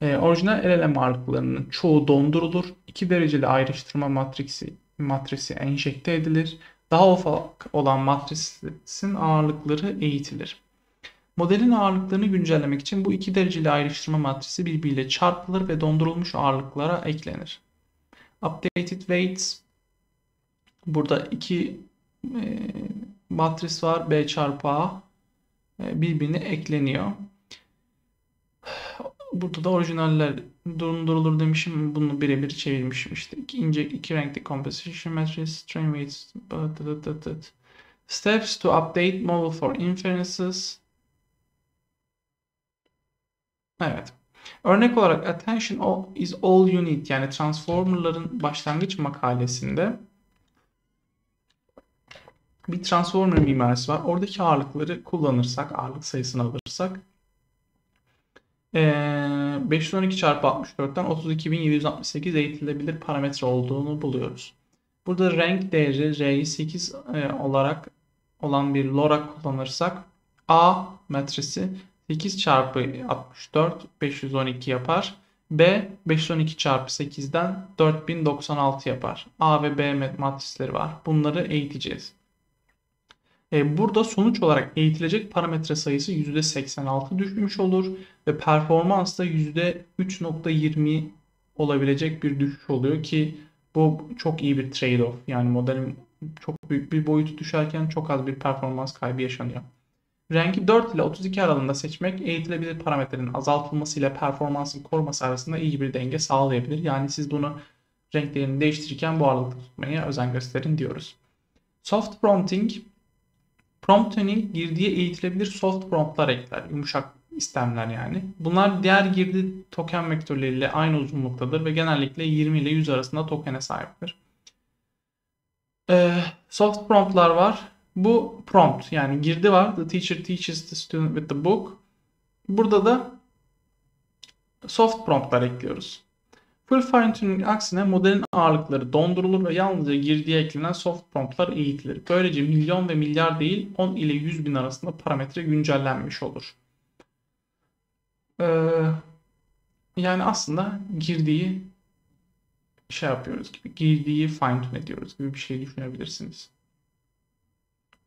E, orijinal LLM ağırlıklarının çoğu dondurulur. 2 dereceli ayrıştırma matrisi, matrisi enjekte edilir. Daha ufak olan matrisin ağırlıkları eğitilir. Modelin ağırlıklarını güncellemek için bu iki dereceli ayrıştırma matrisi birbiriyle çarpılır ve dondurulmuş ağırlıklara eklenir. Updated weights burada iki e, matris var B çarpı A e, birbirine ekleniyor. Burada da orijinaller dondurulur demişim. Bunu birebir çevirmişim işte. İki ince iki renkli composition matrix, train weights, steps to update model for inferences. Evet. Örnek olarak attention is all you need yani transformerların başlangıç makalesinde bir transformer mimarisi var. Oradaki ağırlıkları kullanırsak, ağırlık sayısını alırsak 512 çarpı 64'ten 32.768 eğitilebilir parametre olduğunu buluyoruz. Burada renk değeri R'yi 8 olarak olan bir LoRa kullanırsak A metresi 8 çarpı 64 512 yapar. B 512 çarpı 8'den 4096 yapar. A ve B matrisleri var. Bunları eğiteceğiz. E, burada sonuç olarak eğitilecek parametre sayısı %86 düşmüş olur ve performans da %3.20 olabilecek bir düşüş oluyor ki bu çok iyi bir trade-off. Yani modelin çok büyük bir boyutu düşerken çok az bir performans kaybı yaşanıyor. Rengi 4 ile 32 aralığında seçmek eğitilebilir parametrenin azaltılması ile performansın koruması arasında iyi bir denge sağlayabilir. Yani siz bunu renklerini değiştirirken bu aralıkta tutmaya özen gösterin diyoruz. Soft prompting Prompt tuning girdiye eğitilebilir soft promptlar ekler. Yumuşak istemler yani. Bunlar diğer girdi token vektörleriyle aynı uzunluktadır ve genellikle 20 ile 100 arasında tokene sahiptir. Ee, soft promptlar var. Bu prompt yani girdi var. The teacher teaches the student with the book. Burada da soft promptlar ekliyoruz. Full fine tuning aksine modelin ağırlıkları dondurulur ve yalnızca girdiye eklenen soft promptlar eğitilir. Böylece milyon ve milyar değil 10 ile 100 bin arasında parametre güncellenmiş olur. Ee, yani aslında girdiği şey yapıyoruz gibi, girdiği fine tune ediyoruz gibi bir şey düşünebilirsiniz.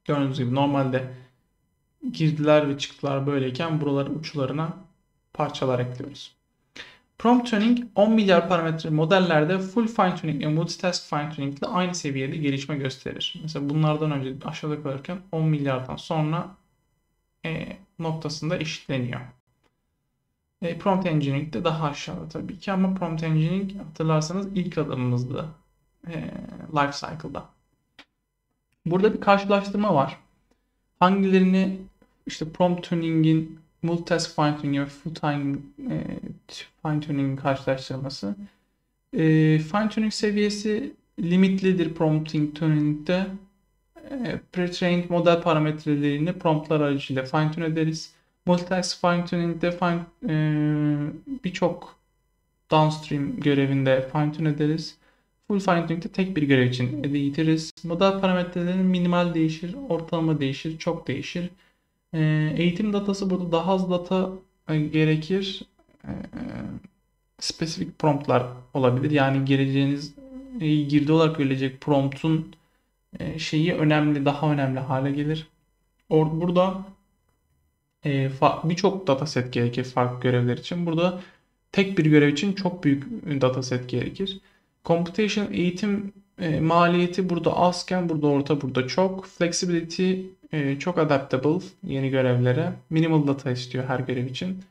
Gördüğünüz gibi normalde girdiler ve çıktılar böyleyken buraların uçlarına parçalar ekliyoruz. Prompt tuning 10 milyar parametre modellerde full fine tuning ve multitask fine tuning ile aynı seviyede gelişme gösterir. Mesela bunlardan önce aşağıda kalırken 10 milyardan sonra e, noktasında eşitleniyor. E, prompt engineering de daha aşağıda tabii ki ama prompt engineering hatırlarsanız ilk adımımızdı e, life cycle'da. Burada bir karşılaştırma var. Hangilerini işte prompt tuning'in multitask fine tuning ve full time e, fine tuning karşılaştırması. E, fine tuning seviyesi limitlidir prompting tuning'de. E, pre-trained model parametrelerini promptlar aracılığıyla fine tune ederiz. Multitask fine tuning'de fine, e, birçok downstream görevinde fine tune ederiz. Full fine tuning'de tek bir görev için eğitiriz. Model parametrelerin minimal değişir, ortalama değişir, çok değişir. E, eğitim datası burada daha az data e, gerekir. E, spesifik promptlar olabilir. Yani gireceğiniz e, girdi olarak verilecek promptun e, şeyi önemli, daha önemli hale gelir. Or burada birçok dataset gerekir farklı görevler için. Burada tek bir görev için çok büyük dataset gerekir. Computation eğitim maliyeti burada azken burada orta burada çok. Flexibility e, çok adaptable yeni görevlere. Minimal data istiyor her görev için.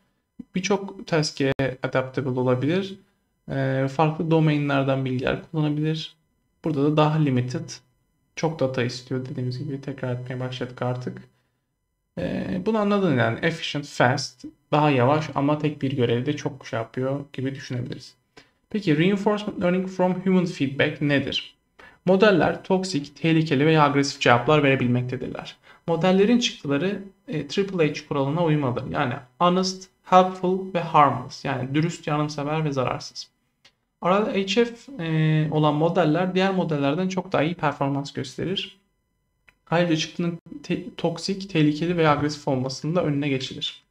Birçok task'e adaptable olabilir. E, farklı domainlerden bilgiler kullanabilir. Burada da daha limited. Çok data istiyor dediğimiz gibi tekrar etmeye başladık artık. E, bunu anladın yani. Efficient, fast, daha yavaş ama tek bir görevde çok şey yapıyor gibi düşünebiliriz. Peki reinforcement learning from human feedback nedir? Modeller toksik, tehlikeli veya agresif cevaplar verebilmektedirler. Modellerin çıktıları e, Triple H kuralına uymalıdır. Yani honest, helpful ve harmless. Yani dürüst, yardımsever ve zararsız. Arada HF e, olan modeller diğer modellerden çok daha iyi performans gösterir. Ayrıca çıktının te- toksik, tehlikeli veya agresif olmasının da önüne geçilir.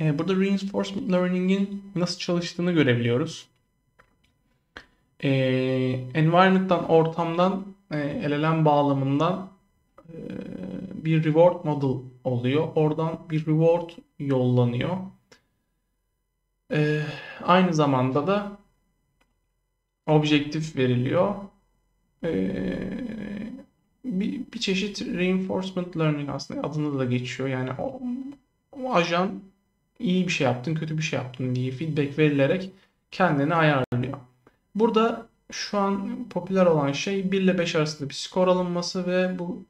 E, burada reinforcement learning'in nasıl çalıştığını görebiliyoruz. E, environment'tan, ortamdan, e, LLM bağlamından e, bir reward model oluyor. Oradan bir reward yollanıyor. E, aynı zamanda da objektif veriliyor. E, bir, bir çeşit reinforcement learning aslında adında da geçiyor. Yani o, o ajan iyi bir şey yaptın, kötü bir şey yaptın diye feedback verilerek kendini ayarlıyor. Burada şu an popüler olan şey 1 ile 5 arasında bir skor alınması ve bu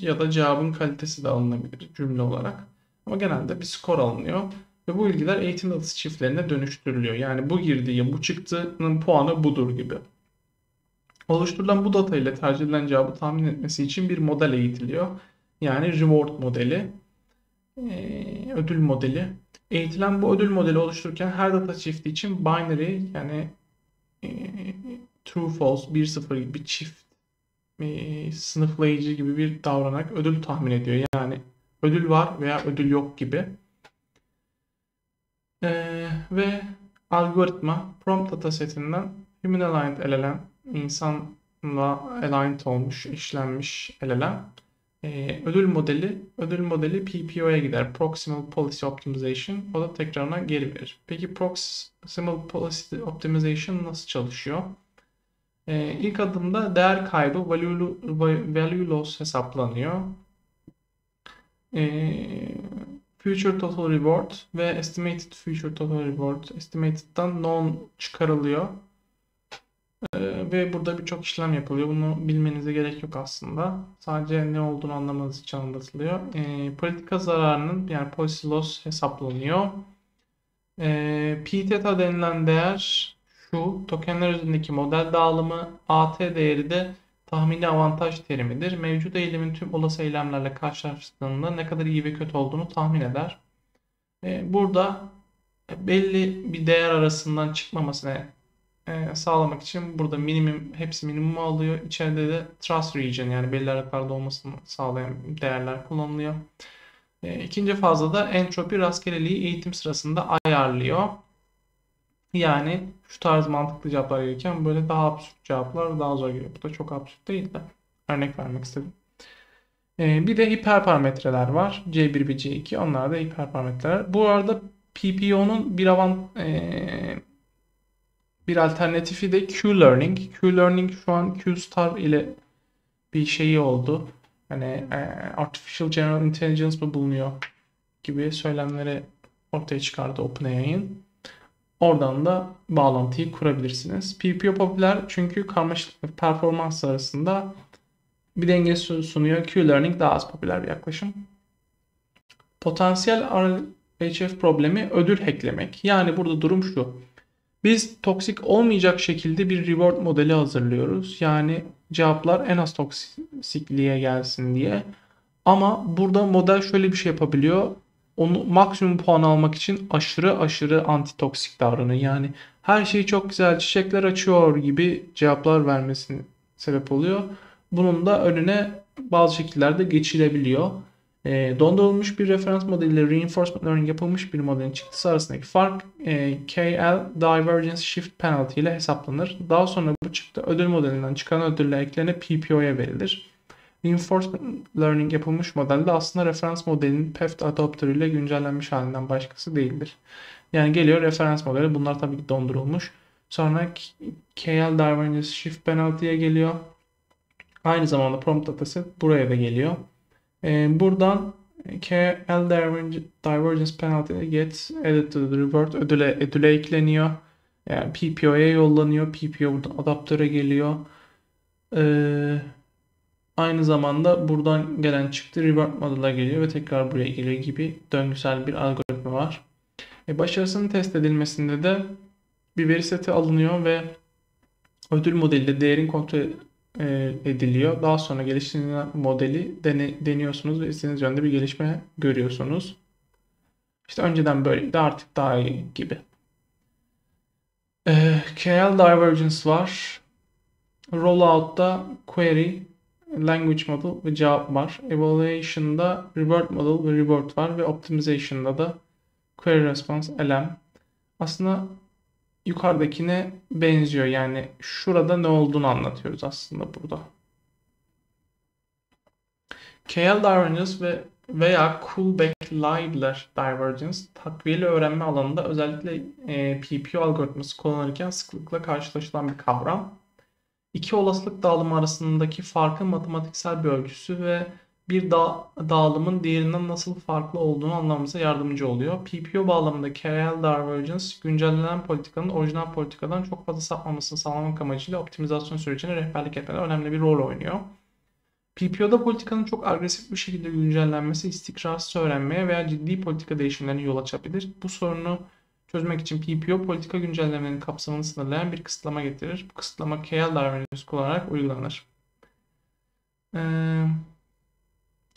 ya da cevabın kalitesi de alınabilir cümle olarak. Ama genelde bir skor alınıyor ve bu bilgiler eğitim datası çiftlerine dönüştürülüyor. Yani bu girdiği, bu çıktığının puanı budur gibi. Oluşturulan bu data ile tercih edilen cevabı tahmin etmesi için bir model eğitiliyor. Yani reward modeli, ödül modeli. Eğitilen bu ödül modeli oluştururken her data çifti için binary yani e, true false 1 0 gibi çift e, sınıflayıcı gibi bir davranarak ödül tahmin ediyor. Yani ödül var veya ödül yok gibi. E, ve algoritma prompt data setinden human aligned LLM insanla aligned olmuş, işlenmiş LLM ee, ödül modeli, ödül modeli PPO'ya gider. Proximal Policy Optimization. O da tekrarına geri verir. Peki Proximal Policy Optimization nasıl çalışıyor? Ee, ilk adımda değer kaybı value, value loss hesaplanıyor. Ee, future Total Reward ve Estimated Future Total Reward Estimated'dan known çıkarılıyor. Ee, ve burada birçok işlem yapılıyor. Bunu bilmenize gerek yok aslında. Sadece ne olduğunu anlamanız için anlatılıyor. E, politika zararının yani policy loss hesaplanıyor. E, P theta denilen değer şu. Tokenler üzerindeki model dağılımı AT değeri de tahmini avantaj terimidir. Mevcut eylemin tüm olası eylemlerle karşılaştığında ne kadar iyi ve kötü olduğunu tahmin eder. E, burada belli bir değer arasından çıkmamasına e, sağlamak için burada minimum hepsi minimum alıyor. İçeride de trust region yani belli aralıklarda olmasını sağlayan değerler kullanılıyor. E, ikinci fazla da entropi rastgeleliği eğitim sırasında ayarlıyor. Yani şu tarz mantıklı cevaplar gelirken böyle daha absürt cevaplar daha zor geliyor. Bu da çok absürt değil de örnek vermek istedim. Ee, bir de hiperparametreler var. C1 ve C2 onlar da hiperparametreler. Bu arada PPO'nun bir avant e, bir alternatifi de Q-Learning. Q-Learning şu an Q-Star ile bir şeyi oldu. Hani e, Artificial General Intelligence mı bulunuyor gibi söylemleri ortaya çıkardı OpenAI'ın. Oradan da bağlantıyı kurabilirsiniz. PPO popüler çünkü karmaşık performans arasında bir denge sunuyor. Q-Learning daha az popüler bir yaklaşım. Potansiyel RLHF problemi ödül hacklemek. Yani burada durum şu. Biz toksik olmayacak şekilde bir reward modeli hazırlıyoruz. Yani cevaplar en az toksikliğe gelsin diye. Ama burada model şöyle bir şey yapabiliyor. Onu maksimum puan almak için aşırı aşırı anti toksik davranıyor. Yani her şey çok güzel çiçekler açıyor gibi cevaplar vermesine sebep oluyor. Bunun da önüne bazı şekillerde geçilebiliyor. E, dondurulmuş bir referans modeliyle reinforcement learning yapılmış bir modelin çıktısı arasındaki fark e, KL Divergence Shift Penalty ile hesaplanır. Daha sonra bu çıktı ödül modelinden çıkan ödülle eklenip PPO'ya verilir. Reinforcement Learning yapılmış modelde aslında referans modelinin PEFT adaptörü ile güncellenmiş halinden başkası değildir. Yani geliyor referans modeli bunlar tabii ki dondurulmuş. Sonra KL Divergence Shift Penalty'ye geliyor. Aynı zamanda prompt dataset buraya da geliyor. Ee, buradan KL Divergence Penalty get added to the reward ödüle, ödüle ekleniyor. Yani PPO'ya yollanıyor. PPO buradan adaptöre geliyor. Ee, aynı zamanda buradan gelen çıktı reward model'a geliyor ve tekrar buraya geliyor gibi döngüsel bir algoritma var. E, başarısının test edilmesinde de bir veri seti alınıyor ve ödül modeliyle değerin kontrol e, ediliyor. Daha sonra geliştirilen modeli deniyorsunuz ve istediğiniz yönde bir gelişme görüyorsunuz. İşte önceden böyleydi artık daha iyi gibi. E, KL Divergence var. Rollout'ta query, language model ve cevap var. Evaluation'da reward model ve reward var ve optimization'da da query response, LM. Aslında yukarıdakine benziyor. Yani şurada ne olduğunu anlatıyoruz aslında burada. KL Divergence ve veya Kullback-Leibler Divergence takviyeli öğrenme alanında özellikle e, PPO algoritması kullanırken sıklıkla karşılaşılan bir kavram. İki olasılık dağılımı arasındaki farkın matematiksel bir ölçüsü ve bir da dağılımın diğerinden nasıl farklı olduğunu anlamamıza yardımcı oluyor. PPO bağlamında KL Divergence güncellenen politikanın orijinal politikadan çok fazla sapmamasını sağlamak amacıyla optimizasyon sürecine rehberlik etmede önemli bir rol oynuyor. PPO'da politikanın çok agresif bir şekilde güncellenmesi istikrarsız öğrenmeye veya ciddi politika değişimlerine yol açabilir. Bu sorunu çözmek için PPO politika güncellemelerinin kapsamını sınırlayan bir kısıtlama getirir. Bu kısıtlama KL Divergence kullanarak uygulanır. Ee,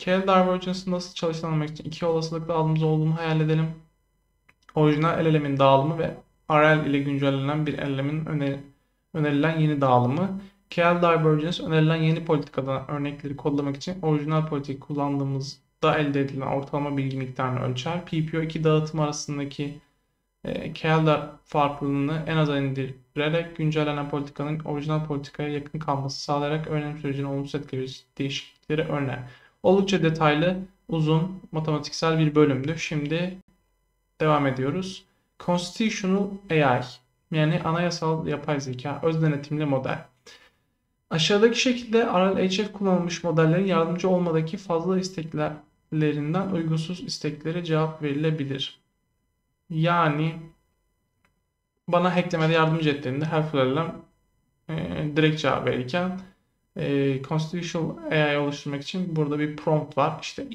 KL Divergence'ın nasıl çalıştığını anlamak için iki olasılık dağılımımız olduğunu hayal edelim. Orijinal LLM'in dağılımı ve RL ile güncellenen bir LLM'in öneri, önerilen yeni dağılımı. KL Divergence önerilen yeni politikadan örnekleri kodlamak için orijinal politik kullandığımızda elde edilen ortalama bilgi miktarını ölçer. PPO iki dağıtım arasındaki e, KL farklılığını en aza indirerek güncellenen politikanın orijinal politikaya yakın kalması sağlayarak öğrenim sürecini olumsuz etkileyecek değişiklikleri önler. Oldukça detaylı, uzun, matematiksel bir bölümdü. Şimdi devam ediyoruz. Constitutional AI yani anayasal yapay zeka, öz denetimli model. Aşağıdaki şekilde RLHF kullanılmış modellerin yardımcı olmadaki fazla isteklerinden uygunsuz isteklere cevap verilebilir. Yani bana hacklemede yardımcı ettiğinde helpful e, direkt cevap verirken e, Constitutional AI oluşturmak için burada bir prompt var. İşte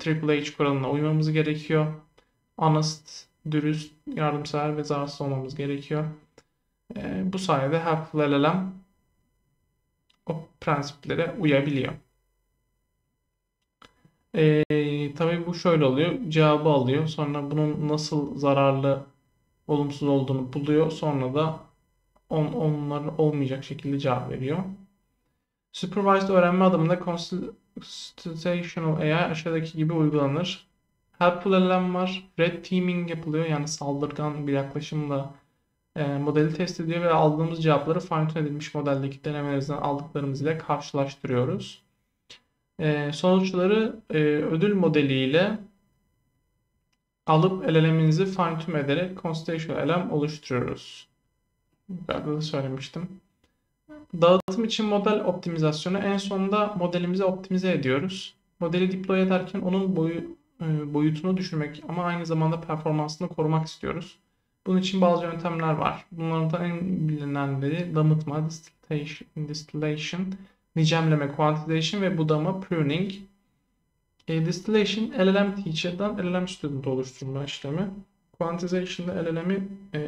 Triple H kuralına uymamız gerekiyor. Honest, dürüst, yardımsever ve zararsız olmamız gerekiyor. E, bu sayede Helpful LLM o prensiplere uyabiliyor. E, tabii bu şöyle oluyor. Cevabı alıyor. Sonra bunun nasıl zararlı, olumsuz olduğunu buluyor. Sonra da on, onlar olmayacak şekilde cevap veriyor. Supervised öğrenme adımında Constitutional AI aşağıdaki gibi uygulanır. Helpful LLM var. Red teaming yapılıyor. Yani saldırgan bir yaklaşımla e, modeli test ediyor ve aldığımız cevapları fine edilmiş modeldeki denemelerimizden aldıklarımız ile karşılaştırıyoruz. E, sonuçları e, ödül modeliyle alıp LLM'inizi fine tune ederek constitutional LM oluşturuyoruz. Yukarıda da söylemiştim. Dağıtım için model optimizasyonu en sonunda modelimizi optimize ediyoruz. Modeli deploy ederken onun boyu, e, boyutunu düşürmek ama aynı zamanda performansını korumak istiyoruz. Bunun için bazı yöntemler var. Bunlardan en bilinenleri damıtma, distillation, distillation nicemleme, quantization ve budama, pruning. E, distillation LLM teacher'dan LLM student oluşturma işlemi. Quantization'da LLM'i e,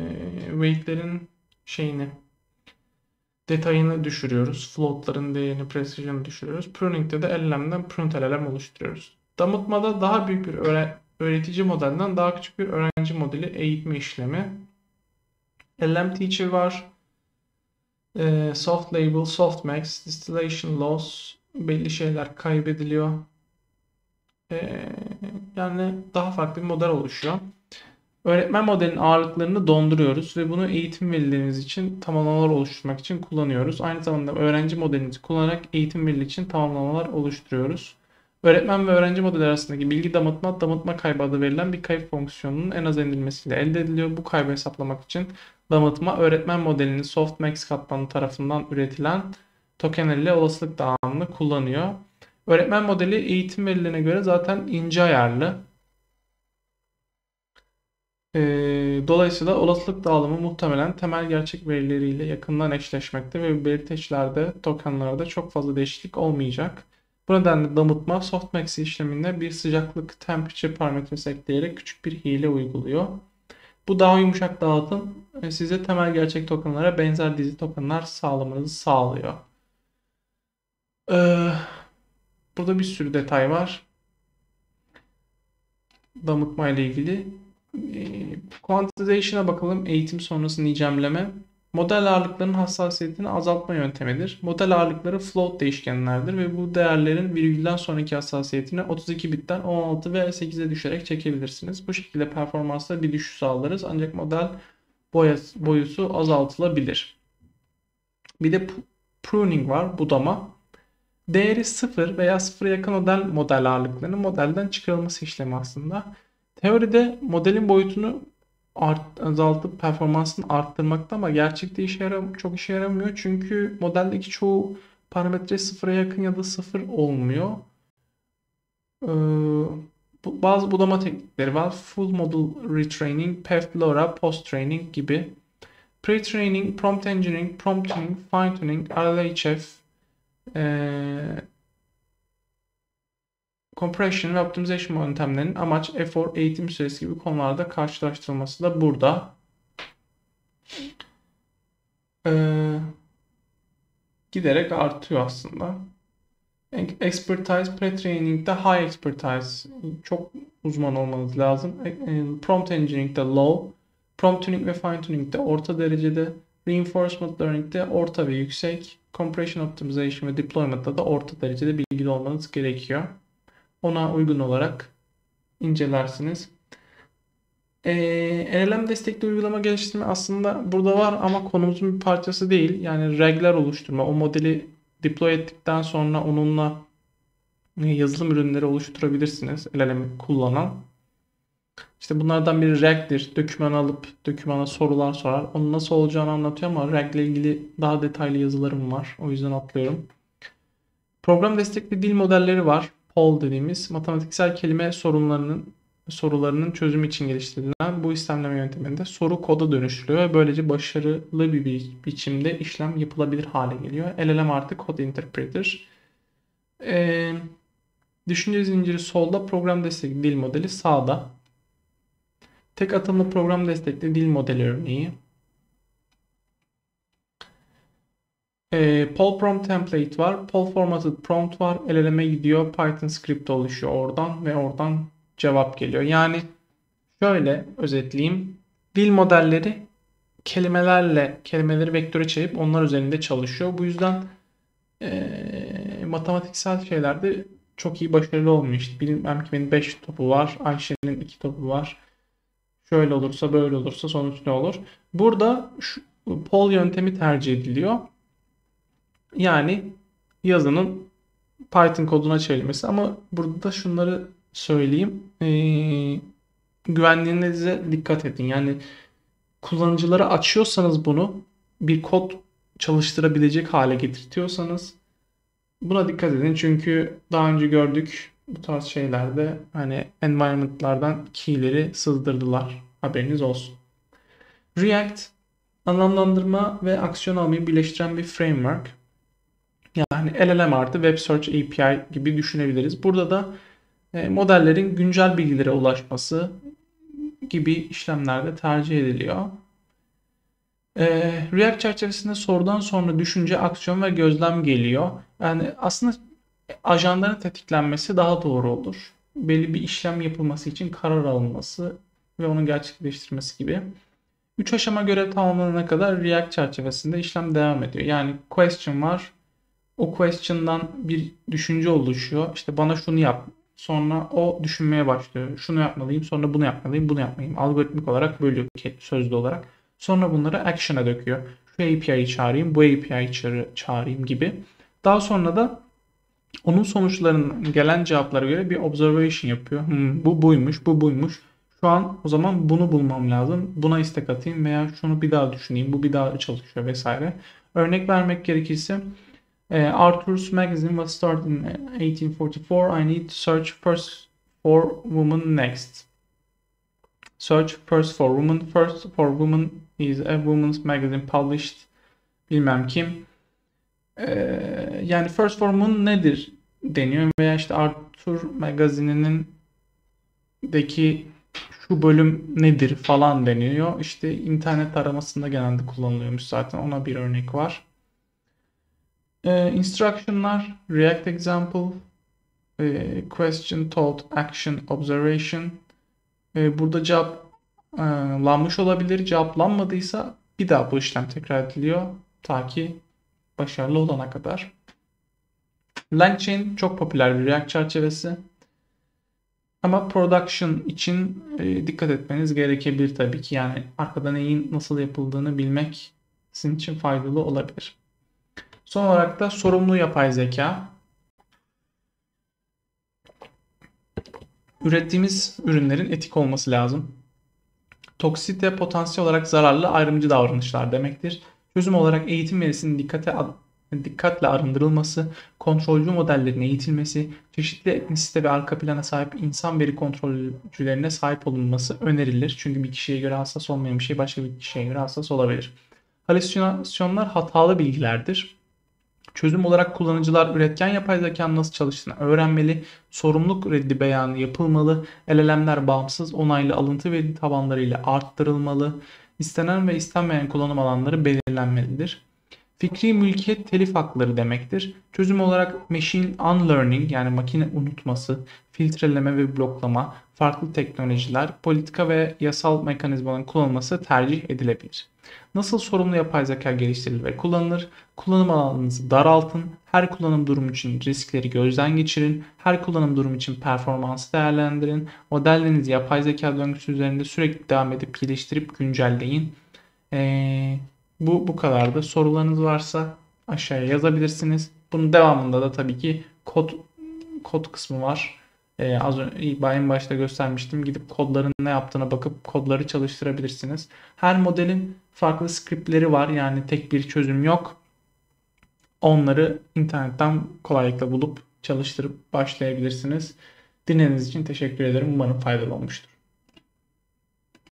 weight'lerin şeyini detayını düşürüyoruz. Float'ların değerini, precision'ı düşürüyoruz. Pruning'de de LLM'den pruned LLM oluşturuyoruz. Damıtmada daha büyük bir öğretici modelden daha küçük bir öğrenci modeli eğitme işlemi. LLM Teacher var. E, soft Label, Soft Max, Distillation Loss belli şeyler kaybediliyor. E, yani daha farklı bir model oluşuyor. Öğretmen modelinin ağırlıklarını donduruyoruz ve bunu eğitim verilerimiz için tamamlamalar oluşturmak için kullanıyoruz. Aynı zamanda öğrenci modelimizi kullanarak eğitim verileri için tamamlamalar oluşturuyoruz. Öğretmen ve öğrenci modeli arasındaki bilgi damıtma, damıtma kaybı adı verilen bir kayıp fonksiyonunun en az indirmesiyle elde ediliyor. Bu kaybı hesaplamak için damıtma öğretmen modelinin softmax katmanı tarafından üretilen tokenler ile olasılık dağılımını kullanıyor. Öğretmen modeli eğitim verilerine göre zaten ince ayarlı. Ee, dolayısıyla olasılık dağılımı muhtemelen temel gerçek verileriyle yakından eşleşmekte ve belirteçlerde, tokenlarda çok fazla değişiklik olmayacak. Bu nedenle damıtma softmax işleminde bir sıcaklık temperature parametresi ekleyerek küçük bir hile uyguluyor. Bu daha yumuşak dağıtım e, size temel gerçek tokenlara benzer dizi tokenlar sağlamanızı sağlıyor. Ee, burada bir sürü detay var. Damıtma ile ilgili. Ee, quantization'a bakalım. Eğitim sonrası nicemleme. Model ağırlıklarının hassasiyetini azaltma yöntemidir. Model ağırlıkları float değişkenlerdir ve bu değerlerin virgülden sonraki hassasiyetini 32 bitten 16 ve 8'e düşerek çekebilirsiniz. Bu şekilde performansta bir düşüş sağlarız ancak model boyusu azaltılabilir. Bir de pruning var, budama. Değeri 0 veya 0'a yakın model model ağırlıklarının modelden çıkarılması işlemi aslında. Teoride modelin boyutunu art, azaltıp performansını arttırmakta ama gerçekte işe yaram çok işe yaramıyor. Çünkü modeldeki çoğu parametre sıfıra yakın ya da sıfır olmuyor. Ee, bazı budama teknikleri var. Full Model Retraining, Path LoRa, Post Training gibi. Pre-training, Prompt Engineering, Prompt Tuning, Fine Tuning, RLHF, ee, compression ve optimization yöntemlerinin amaç, efor, eğitim süresi gibi konularda karşılaştırılması da burada. Ee, giderek artıyor aslında. Expertise pre-training'de high expertise çok uzman olmanız lazım. E, e, prompt engineering'de low, prompt tuning ve fine tuning'de orta derecede, reinforcement learning'de orta ve yüksek, compression optimization ve deployment'da da orta derecede bilgili olmanız gerekiyor ona uygun olarak incelersiniz. Ee, LLM destekli uygulama geliştirme aslında burada var ama konumuzun bir parçası değil. Yani regler oluşturma, o modeli deploy ettikten sonra onunla yazılım ürünleri oluşturabilirsiniz LLM kullanan. İşte bunlardan biri reg'dir. Doküman alıp dokümana sorular sorar. Onun nasıl olacağını anlatıyor ama reg ile ilgili daha detaylı yazılarım var. O yüzden atlıyorum. Program destekli dil modelleri var. POL dediğimiz matematiksel kelime sorunlarının sorularının çözümü için geliştirilen bu işlemleme yönteminde soru koda dönüştürülüyor ve böylece başarılı bir bi biçimde işlem yapılabilir hale geliyor. LLM artık kod interpreter. Ee, düşünce zinciri solda, program destekli dil modeli sağda. Tek atımlı program destekli dil modeli örneği. E, Pol Prompt Template var. Pol Formatted Prompt var. LLM'e gidiyor. Python script oluşuyor oradan ve oradan cevap geliyor. Yani şöyle özetleyeyim. Dil modelleri kelimelerle kelimeleri vektöre çevirip onlar üzerinde çalışıyor. Bu yüzden e, matematiksel şeylerde çok iyi başarılı. İşte bilmem kimin 5 topu var. Ayşe'nin 2 topu var. Şöyle olursa böyle olursa sonuç ne olur? Burada şu, poll yöntemi tercih ediliyor. Yani yazının Python koduna çevrilmesi ama burada da şunları söyleyeyim. Ee, güvenliğinize dikkat edin. Yani kullanıcılara açıyorsanız bunu bir kod çalıştırabilecek hale getirtiyorsanız buna dikkat edin. Çünkü daha önce gördük bu tarz şeylerde hani environment'lardan key'leri sızdırdılar. Haberiniz olsun. React anlamlandırma ve aksiyon almayı birleştiren bir framework. Yani LLM artı Web Search API gibi düşünebiliriz. Burada da e, modellerin güncel bilgilere ulaşması gibi işlemlerde tercih ediliyor. E, React çerçevesinde sorudan sonra düşünce, aksiyon ve gözlem geliyor. Yani aslında ajanların tetiklenmesi daha doğru olur. Belli bir işlem yapılması için karar alınması ve onun gerçekleştirmesi gibi. 3 aşama görev tamamlanana kadar React çerçevesinde işlem devam ediyor. Yani question var. O question'dan bir düşünce oluşuyor. İşte bana şunu yap. Sonra o düşünmeye başlıyor. Şunu yapmalıyım, sonra bunu yapmalıyım, bunu yapmalıyım. Algoritmik olarak bölüyor sözlü olarak. Sonra bunları action'a döküyor. Şu API'yi çağırayım, bu API'yi çağırayım gibi. Daha sonra da onun sonuçlarının gelen cevaplara göre bir observation yapıyor. Hmm, bu buymuş, bu buymuş. Şu an o zaman bunu bulmam lazım. Buna istek atayım veya şunu bir daha düşüneyim. Bu bir daha çalışıyor vesaire. Örnek vermek gerekirse Arthur's magazine was started in 1844. I need to search first for woman next. Search first for woman. First for woman is a woman's magazine published bilmem kim. Ee, yani First for Woman nedir deniyor veya işte Arthur magazininin deki şu bölüm nedir falan deniyor. İşte internet aramasında genelde kullanılıyormuş zaten. Ona bir örnek var. Ee, instruction'lar React example, e, question, thought, action, observation. E, burada cevaplanmış olabilir. Cevaplanmadıysa bir daha bu işlem tekrar ediliyor. Ta ki başarılı olana kadar. LangChain çok popüler bir React çerçevesi. Ama production için e, dikkat etmeniz gerekebilir tabii ki. Yani arkada neyin nasıl yapıldığını bilmek sizin için faydalı olabilir. Son olarak da sorumlu yapay zeka. Ürettiğimiz ürünlerin etik olması lazım. Toksite potansiyel olarak zararlı ayrımcı davranışlar demektir. Çözüm olarak eğitim verisinin dikkate dikkatle arındırılması, kontrolcü modellerin eğitilmesi, çeşitli etnisite ve arka plana sahip insan veri kontrolcülerine sahip olunması önerilir. Çünkü bir kişiye göre hassas olmayan bir şey başka bir kişiye göre hassas olabilir. Halüsinasyonlar hatalı bilgilerdir. Çözüm olarak kullanıcılar üretken yapay zekanın nasıl çalıştığını öğrenmeli, sorumluluk reddi beyanı yapılmalı, LLM'ler bağımsız onaylı alıntı veri tabanlarıyla arttırılmalı, istenen ve istenmeyen kullanım alanları belirlenmelidir. Fikri mülkiyet telif hakları demektir. Çözüm olarak machine unlearning yani makine unutması, filtreleme ve bloklama, farklı teknolojiler, politika ve yasal mekanizmaların kullanılması tercih edilebilir. Nasıl sorumlu yapay zeka geliştirilir ve kullanılır? Kullanım alanınızı daraltın. Her kullanım durumu için riskleri gözden geçirin. Her kullanım durumu için performansı değerlendirin. Modellerinizi yapay zeka döngüsü üzerinde sürekli devam edip geliştirip güncelleyin. Ee, bu bu kadardı. Sorularınız varsa aşağıya yazabilirsiniz. Bunun devamında da tabii ki kod kod kısmı var. Ee, az önce başta göstermiştim. Gidip kodların ne yaptığına bakıp kodları çalıştırabilirsiniz. Her modelin farklı scriptleri var. Yani tek bir çözüm yok. Onları internetten kolaylıkla bulup çalıştırıp başlayabilirsiniz. Dinlediğiniz için teşekkür ederim. Umarım faydalı olmuştur.